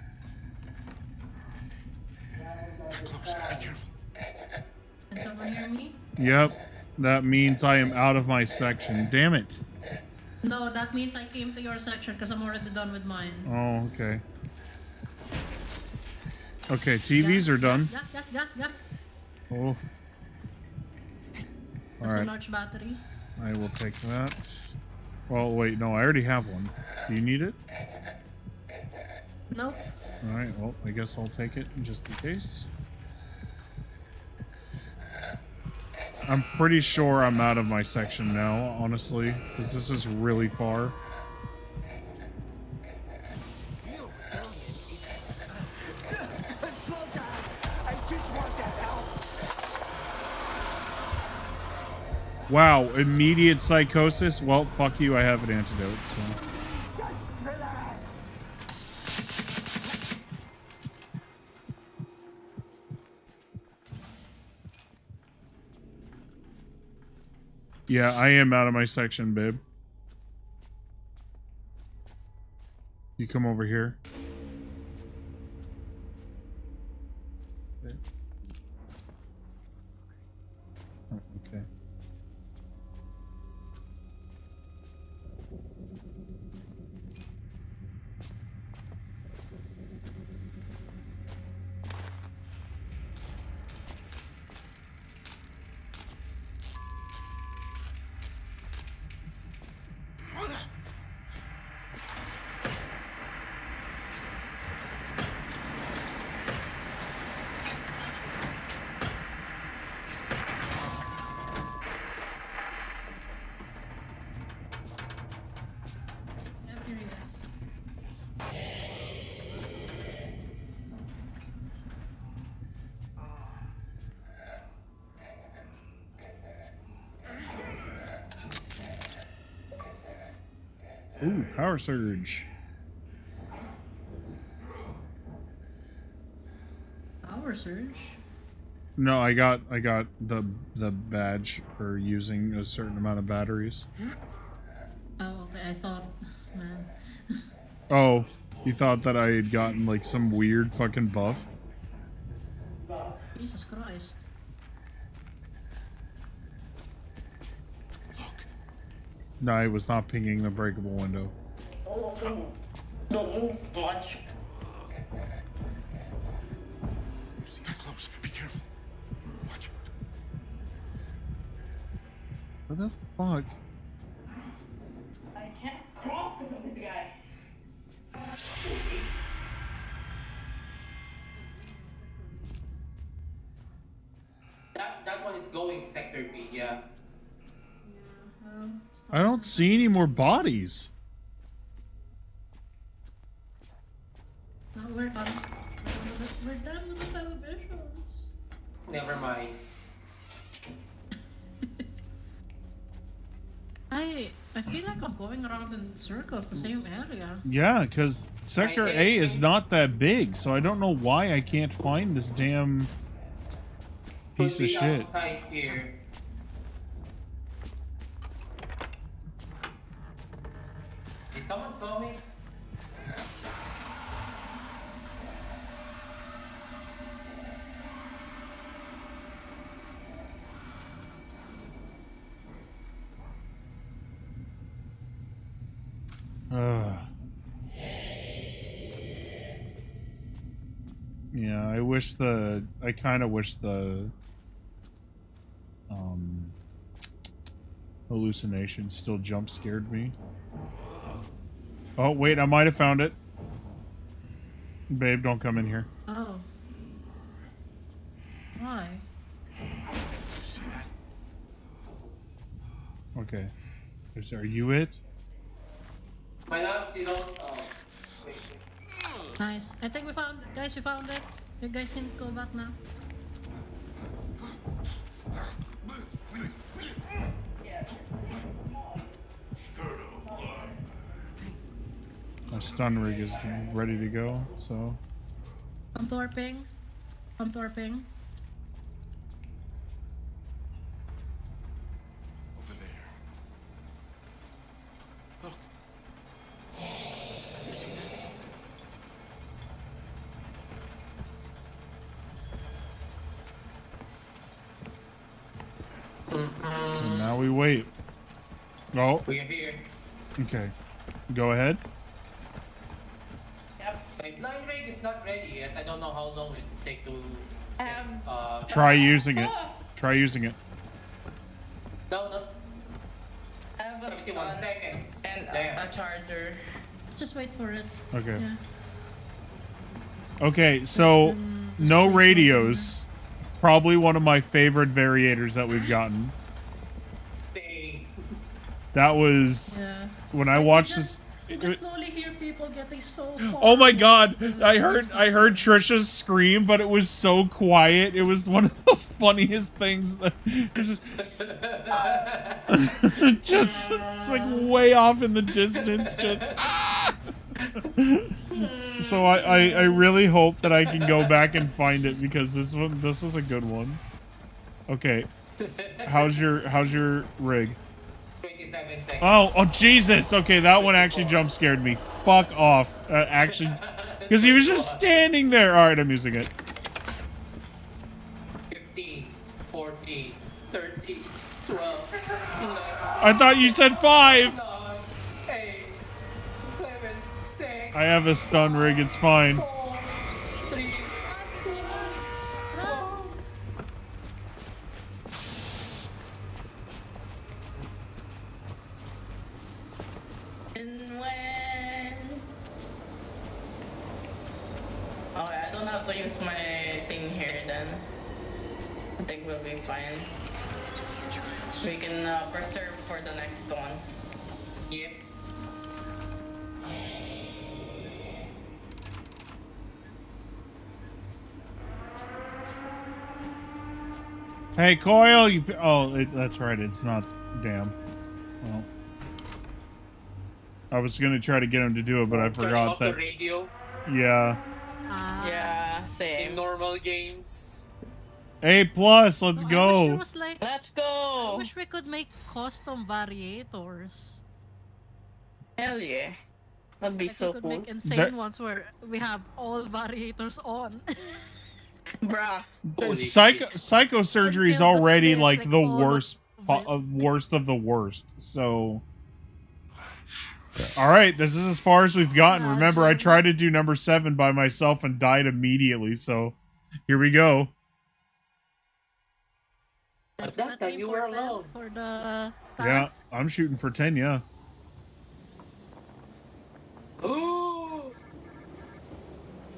Can someone hear me? Yep. That means I am out of my section. Damn it. No, that means I came to your section because I'm already done with mine. Oh, okay. Okay, TVs Gas, are done. Gas, gas, gas, gas. Oh. That's a large battery. I will take that. Well, wait, no, I already have one. Do you need it? Nope. Alright, well, I guess I'll take it just in case. I'm pretty sure I'm out of my section now, honestly, because this is really far. Wow, immediate psychosis? Well, fuck you, I have an antidote, so. Yeah, I am out of my section, babe. You come over here. Power surge. Power surge. No, I got I got the the badge for using a certain amount of batteries. Oh, okay. I saw man. Oh, you thought that I had gotten like some weird fucking buff? Jesus Christ. No, I was not pinging the breakable window. Don't move much. Not close. Be careful. Watch. What the fuck? I can't cross the guy. That that one is going sector B. Yeah. I don't see any more bodies. No, we're done. We're done with the televisions. Never mind. I I feel like I'm going around in circles, the same area. Yeah, because Sector A is not that big, so I don't know why I can't find this damn piece of shit. outside here. Did someone saw me? Ugh. Yeah, I wish the I kind of wish the um hallucination still jump scared me. Oh, wait, I might have found it. Babe, don't come in here. Oh. Why? Okay. Is, are you it? My last, you don't. Oh. Nice. I think we found it. Guys, we found it. You guys can go back now. My stun rig is ready to go, so. Come to our ping. Come to our ping. Over there. Look. You see that? And now we wait. Oh, We're here. Okay. Go ahead. Yep. My blind rig is not ready yet. I don't know how long it will take to. Um, Uh, Try using it. Try using it. no, no. I have a 71 seconds. and There. a, a charger. Let's just wait for it. Okay. Yeah. Okay, so Um, no radios. Probably one of my favorite variators that we've gotten. Dang. That was Yeah. When I you watched just- this. You just slowly hear people getting so far. Oh my god! I heard. I heard Trisha scream, but it was so quiet. It was one of the funniest things that just just it's like way off in the distance. Just ah! so I, I I really hope that I can go back and find it because this one this is a good one. Okay, How's your how's your rig? 27 seconds. Oh, oh Jesus. Okay, that one actually jump scared me. Fuck off. Uh, actually cuz he was just standing there. All right, I'm using it. 15, 14, 13, 12, 11, I thought you said 5. 9, 8, 7, 6, I have a stun rig. It's fine. 4, Hey, Coyle, you. Oh, it, that's right. It's not. Damn. Well, I was gonna try to get him to do it, but I Turning forgot off that. the radio Yeah. Ah. Yeah, in same. normal games. A plus. Let's Oh, I wish there go. was like Let's go. I wish we could make custom variators. Hell yeah. That'd be Like so we could cool. make insane There- ones where we have all variators on. Bruh. Holy Psycho shit. psychosurgery is Until the already like like, the worst, vi- uh, worst of the worst. So. All right, this is as far as we've gotten. Remember, I tried to do number seven by myself and died immediately. So, here we go. At that time, you were alone. For the Yeah. I'm shooting for ten. Yeah. Ooh.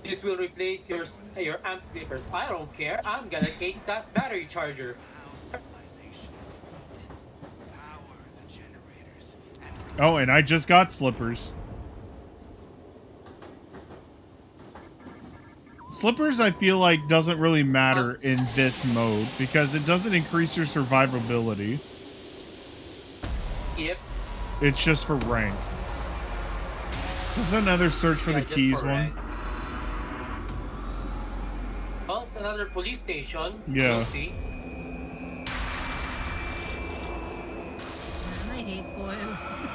This will replace your your amp slippers. I don't care. I'm gonna take that battery charger. How civilizations meet. Power the generators and Oh, and I just got slippers. Slippers, I feel like, doesn't really matter in this mode because it doesn't increase your survivability. Yep. It's just for rank. This is another search for Yeah, the keys one. rank. Well, it's another police station. Yeah. We'll see. Man, I hate Coyle.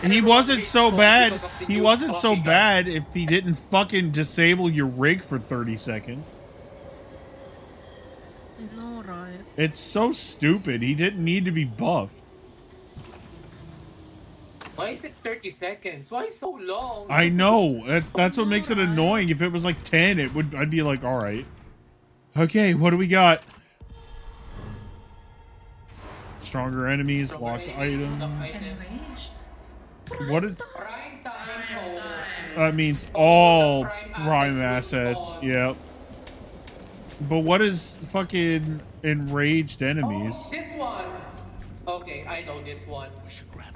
And he wasn't so bad. because of the He wasn't so coffee bad if he didn't fucking disable your rig for 30 seconds. I know, right? It's so stupid. He didn't need to be buffed. Why is it 30 seconds? Why so long? I know. That, that's what makes it annoying. If it was like 10, it would I'd be like, "All right." Okay, what do we got? Stronger enemies, locked enemies, item. item. Enraged? What is that means all Prime assets. Yep. But what is fucking enraged Oh, enemies? this one. Okay, I know this one.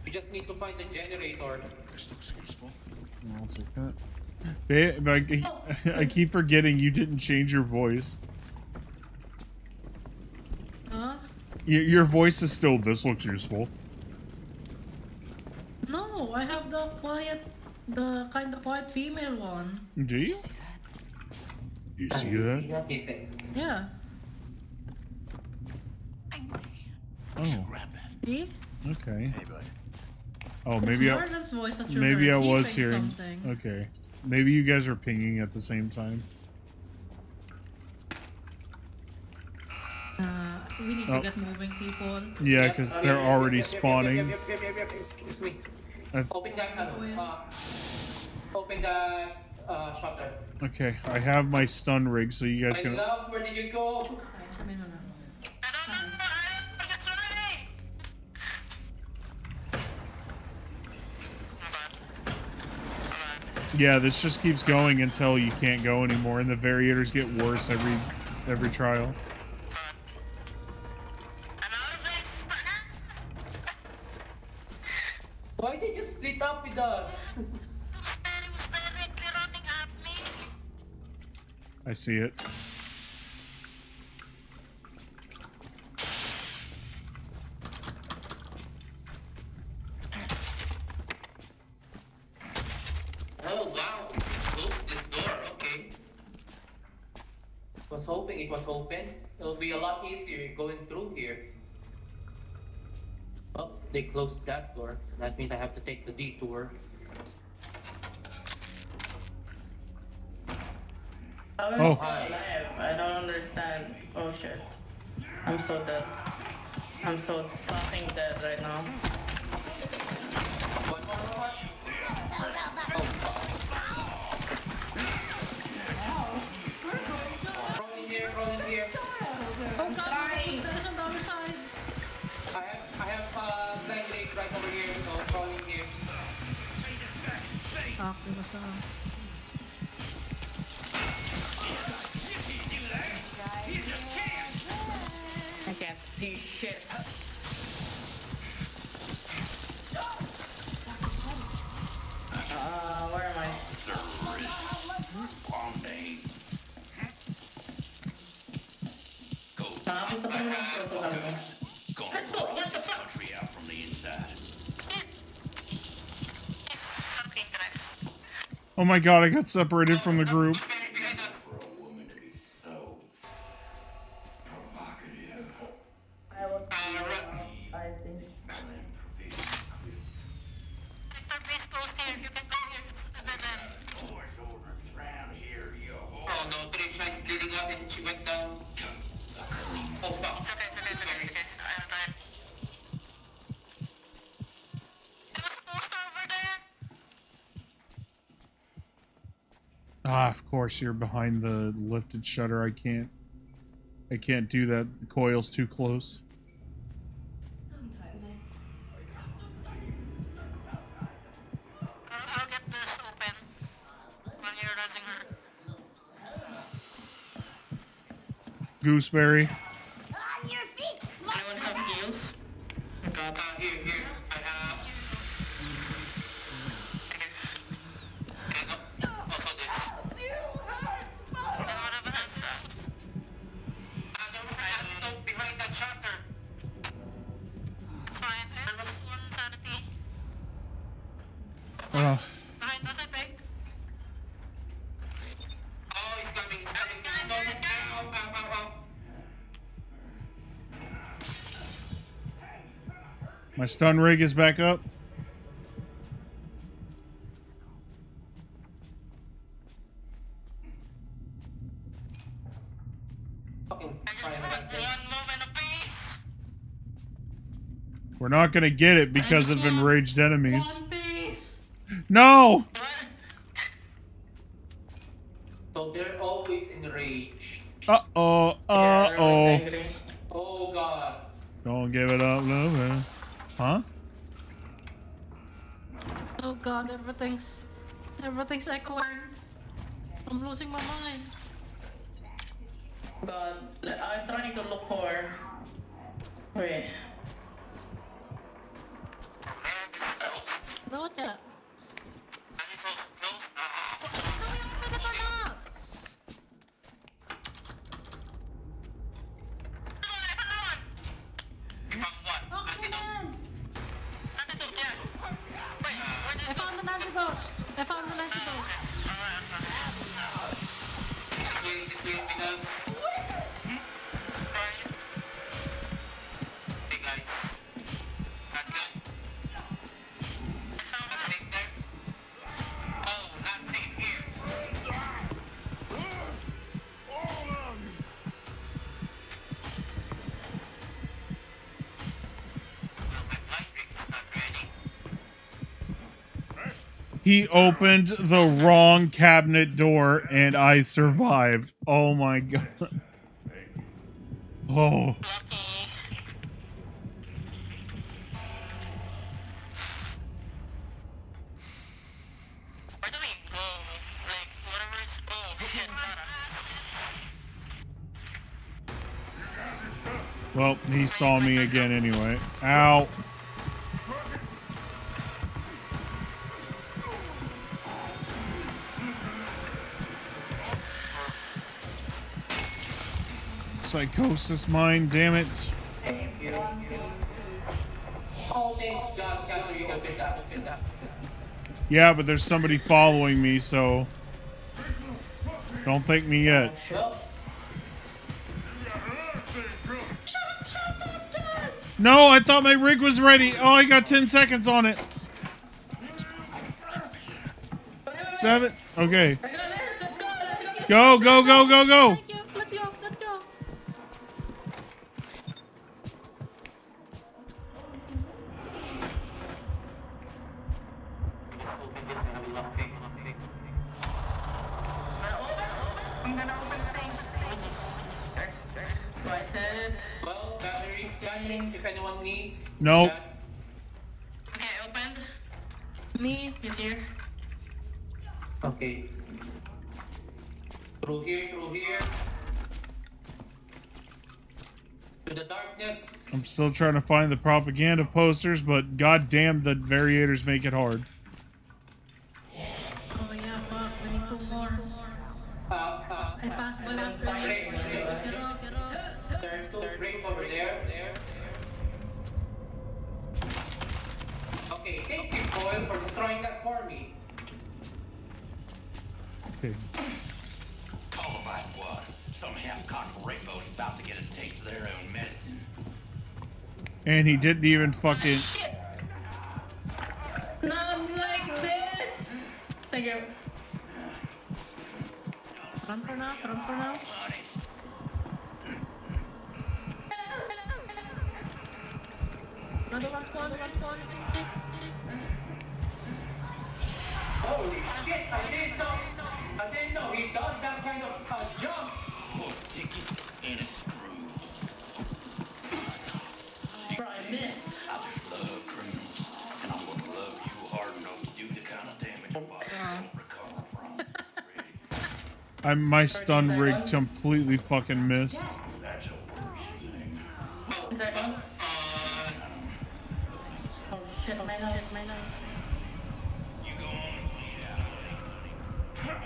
We just need to find the generator. This looks useful. I'll take that. Ba- I, I keep forgetting you didn't change your voice. Huh? Your, your voice is still. This looks useful. No, I have the quiet, the kind of quiet female one. Do you? Do ah, you see You that? see that? He said. Yeah. Oh, See? okay. Hey, bud. Oh, It's maybe I, voice that maybe I was hearing. Something. Okay, maybe you guys are pinging at the same time. Uh, we need Oh. to get moving, people. Yeah, because they're yep, yep, already yep, yep, yep, spawning. Yep, yep, yep, yep, yep, Excuse me. Uh, Open that. Uh, open that uh, shutter. Okay, I have my stun rig, so you guys My can. love, where did you go? Ay, sabi na lang. I don't know. I think it's already. Yeah, this just keeps going until you can't go anymore, and the variators get worse every every trial. I'm out of it. Why did you split up with us? It's directly running at me. I see it. was open, it'll be a lot easier going through here. Oh, they closed that door. That means I have to take the detour. How oh. I don't understand. Oh shit. I'm so dead. I'm so fucking dead right now. What? I can't see shit. Uh, where am I? Go. The? Country out from the inside. Oh my god, I got separated from the group. force here behind the lifted shutter. I can't I can't do that. The Coyle's too close. Gooseberry. stun rig is back up. We're not gonna get it because of enraged enemies. No! Thanks, Echoing. I'm losing my mind. God, uh, I'm trying to look for... Wait. Not that. He opened the wrong cabinet door and I survived. Oh my god. Oh. Well, he saw me again anyway. Ow. Psychosis mine, damn it. Yeah, but there's somebody following me, so don't take me yet. No, I thought my rig was ready. Oh, I got 10 seconds on it. Seven. Okay. Go, go, go, go, go. Still trying to find the propaganda posters, but goddamn, the variators make it hard. Oh yeah, fuck. We need two And he didn't even fucking. Not like this. Thank you. Run for now. Run for now. Another one spawn. One spawn. Holy shit, I didn't know. I didn't know he does that kind of uh, jump. More tickets and a damage a body don't recover from. I'm my stun rig completely fucking missed. That's a worse thing. Is that us? Oh shit, my nose, my nose. You go on, yeah.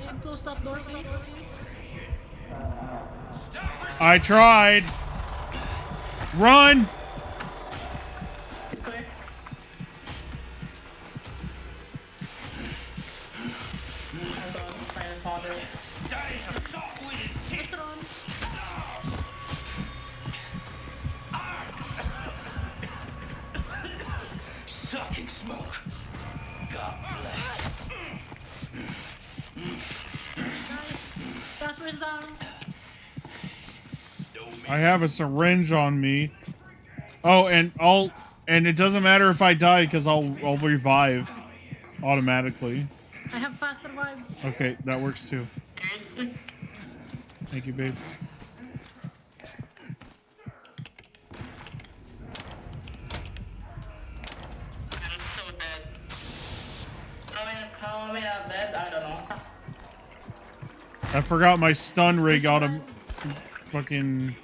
Hey, close that door, please. I tried. Run! Have a syringe on me. Oh, and I'll and it doesn't matter if I die because I'll I'll revive automatically. I have fast revive. Okay, that works too. Thank you, babe. I'm so dead. How am I, how am I not dead? I don't know. I forgot my stun rig autom fucking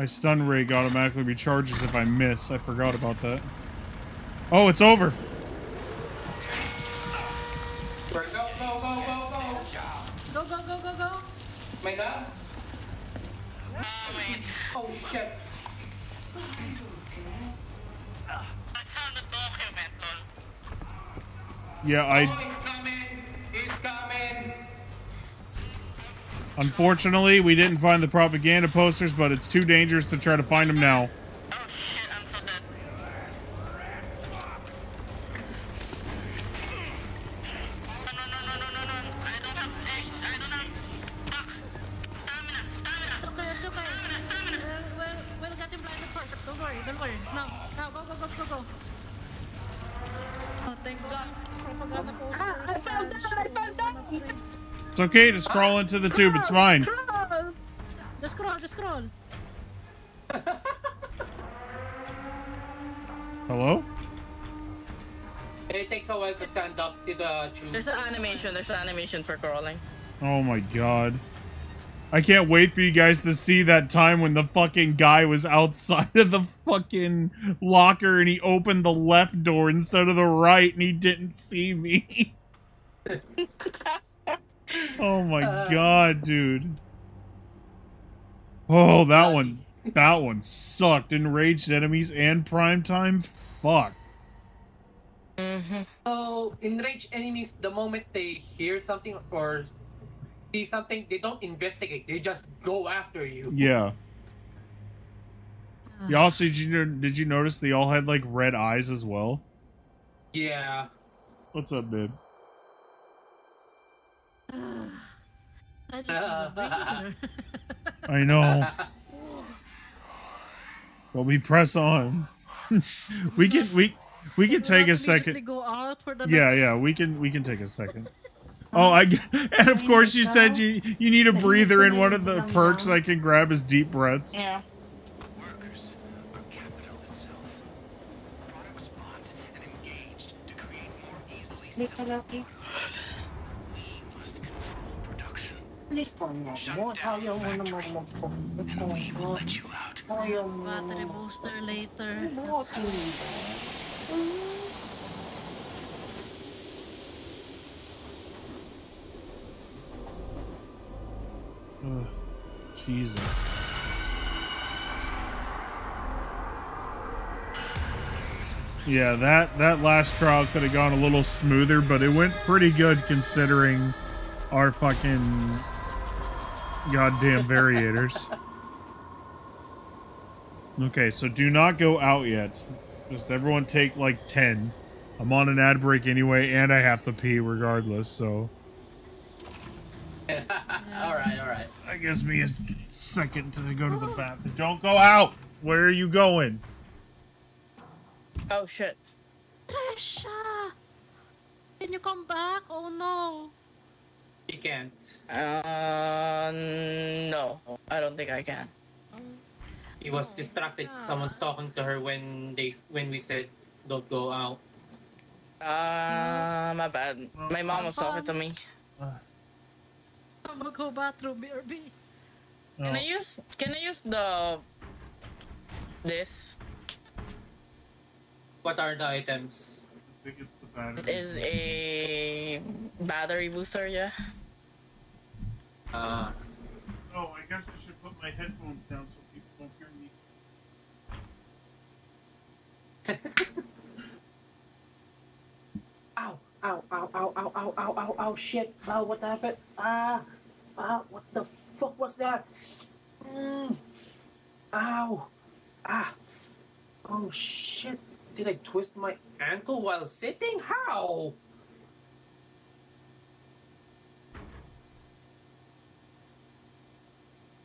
my stun rig automatically recharges if I miss. I forgot about that. Oh, it's over. Go, go, go, go, go. Go, go, go, go, go. My nuts. Oh shit. I found a document, lol. Yeah, Oh, I unfortunately we didn't find the propaganda posters, but it's too dangerous to try to find them now. Okay to scroll into the tube. It's fine. Just scroll, just scroll. Hello? It takes a while to stand up to the tube. There's an animation. There's an animation for crawling. Oh my god. I can't wait for you guys to see that time when the fucking guy was outside of the fucking locker and he opened the left door instead of the right and he didn't see me. oh my uh, god, dude. Oh, that one. That one sucked. Enraged enemies and prime time. Fuck. Mm-hmm. So, enraged enemies, the moment they hear something or see something, they don't investigate. They just go after you. Yeah. You also did you did you notice they all had like red eyes as well? Yeah. What's up, babe? I just need a breather. I know. But we press on. we can we we can take a second. Go out for the Yeah, next- yeah, we can we can take a second. Oh, I g- and of course you said you you need a breather, and one of the perks I can grab is deep breaths. Yeah. Workers are capital itself. Products bought and engaged to create more easily Shut down the and we will let you out. Battery booster later. Ugh, Jesus. Yeah, that that last trial could have gone a little smoother, but it went pretty good considering our fucking goddamn variators. Okay, so do not go out yet. Just everyone take like 10. I'm on an ad break anyway, and I have to pee regardless, so. all right, all right. That gives me a second to go to the bathroom. Don't go out! Where are you going? Oh shit. Trisha! Can you come back? Oh no. He can't. Uh, no, I don't think I can. He was distracted. Someone's talking to her when they when we said don't go out. Uh, my bad. My mom was talking to me. I'm gonna go bathroom, BRB. Can I use? Can I use the this? What are the items? I think it's the battery. It is a battery booster, yeah. Uh, Oh, I guess I should put my headphones down so people don't hear me. Ow, ow, ow, ow, ow, ow, ow, ow, ow, shit. Oh, what the F? Ah, ah, what the fuck was that? Mm. Ow. Ah. Oh, shit. Did I twist my ankle while sitting? How?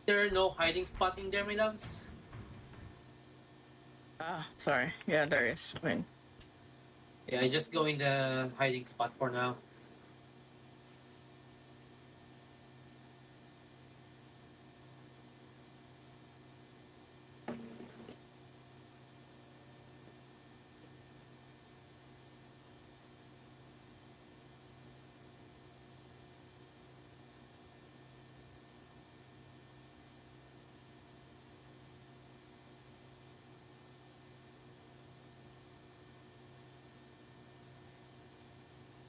There no hiding spot in there, my loves? Ah, sorry. Yeah, there is. I mean, Yeah, I just go in the hiding spot for now.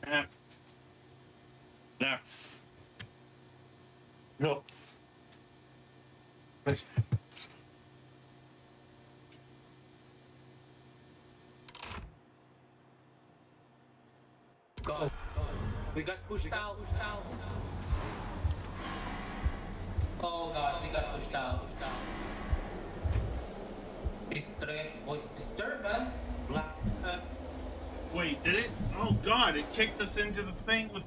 Yeah. Yeah. No. Go. We got pushed out. Pushed out. Oh god, we got pushed out. Pushed out. Distra- voice disturbance. Black. Uh, Wait, did it? Oh god, it kicked us into the thing with.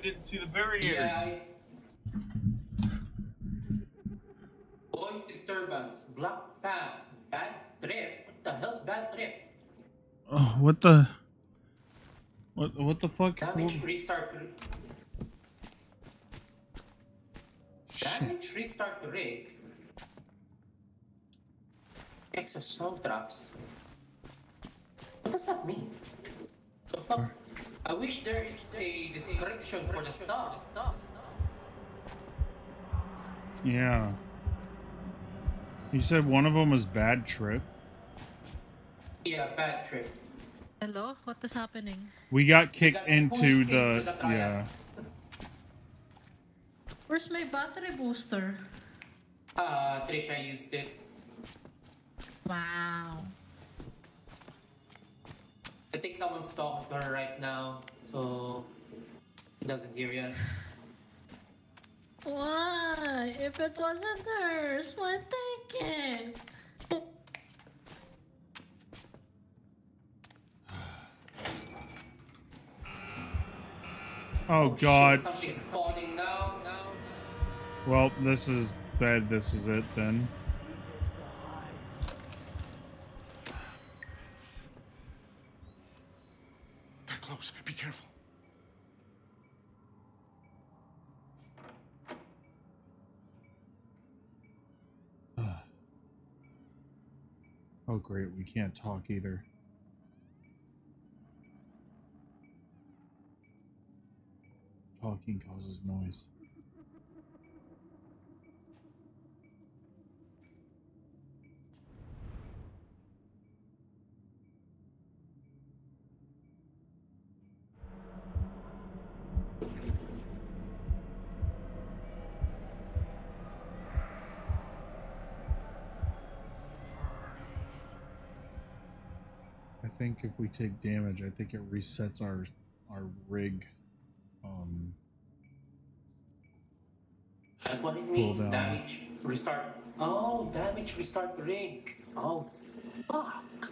Oh, I didn't see the barriers. yeah. I- Voice disturbance. Black pass. Bad trip. What the hell's bad trip? Oh, what the? What? What the fuck? Damage restart. Damage restart rig. Extra snow traps. What does that mean? The fuck? I wish there is a description for the stuff. stuff. Yeah. You said one of them was bad trip. Yeah, bad trip. Hello? What is happening? We got kicked got into pushed into the, the yeah. Where's my battery booster? Uh, Trisha used it. Wow. I think someone's talking to her right now, so she doesn't hear us. Why? If it wasn't hers, why take it? oh, oh god. Shit, something's spawning now, now. Well, this is bad. This is it then. Oh, great. We can't talk either. Talking causes noise. Think if we take damage, I think it resets our our rig. Um, That's what it means. down. Damage. Restart. Oh, damage. Restart rig. Oh, fuck.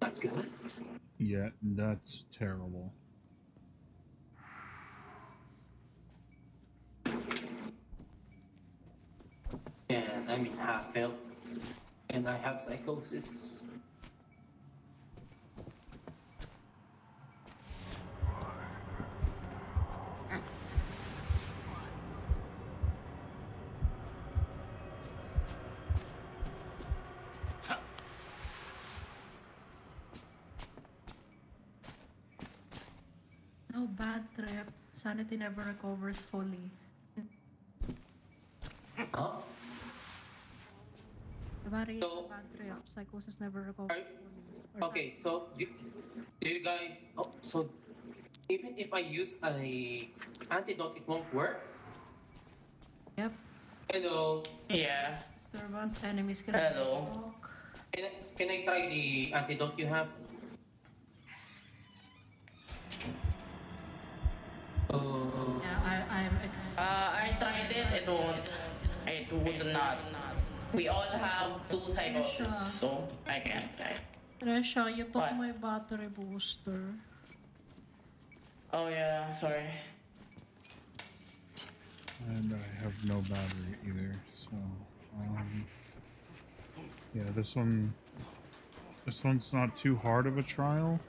That's good. yeah, that's terrible. And I'm in half health. And I have psychosis. No bad trip. Sanity never recovers fully. Huh? Diba, So- bad trip. Psychosis never recovers Are- fully. Or Okay, so do, do you guys? Oh, so even if I use a antidote, it won't work. Yep. Hello. Yeah. Disturbance, enemies can Hello. walk. Can I, can I try the antidote you have? Uh, I tried it. It won't. It would not. We all have two psychosis, so I can't try. Tresha, you took What? my battery booster. Oh yeah, sorry. And I have no battery either, so um, yeah, this one, this one's not too hard of a trial.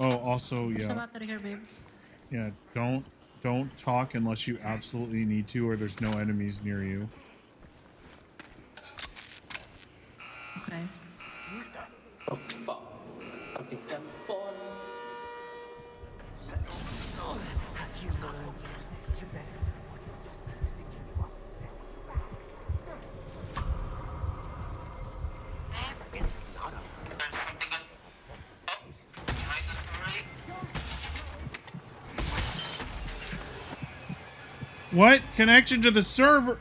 Oh, also, There's a yeah, battery here, babe. yeah, don't don't talk unless you absolutely need to, or there's no enemies near you. Okay. oh fuck. Something's gonna spawn. What connection to the server?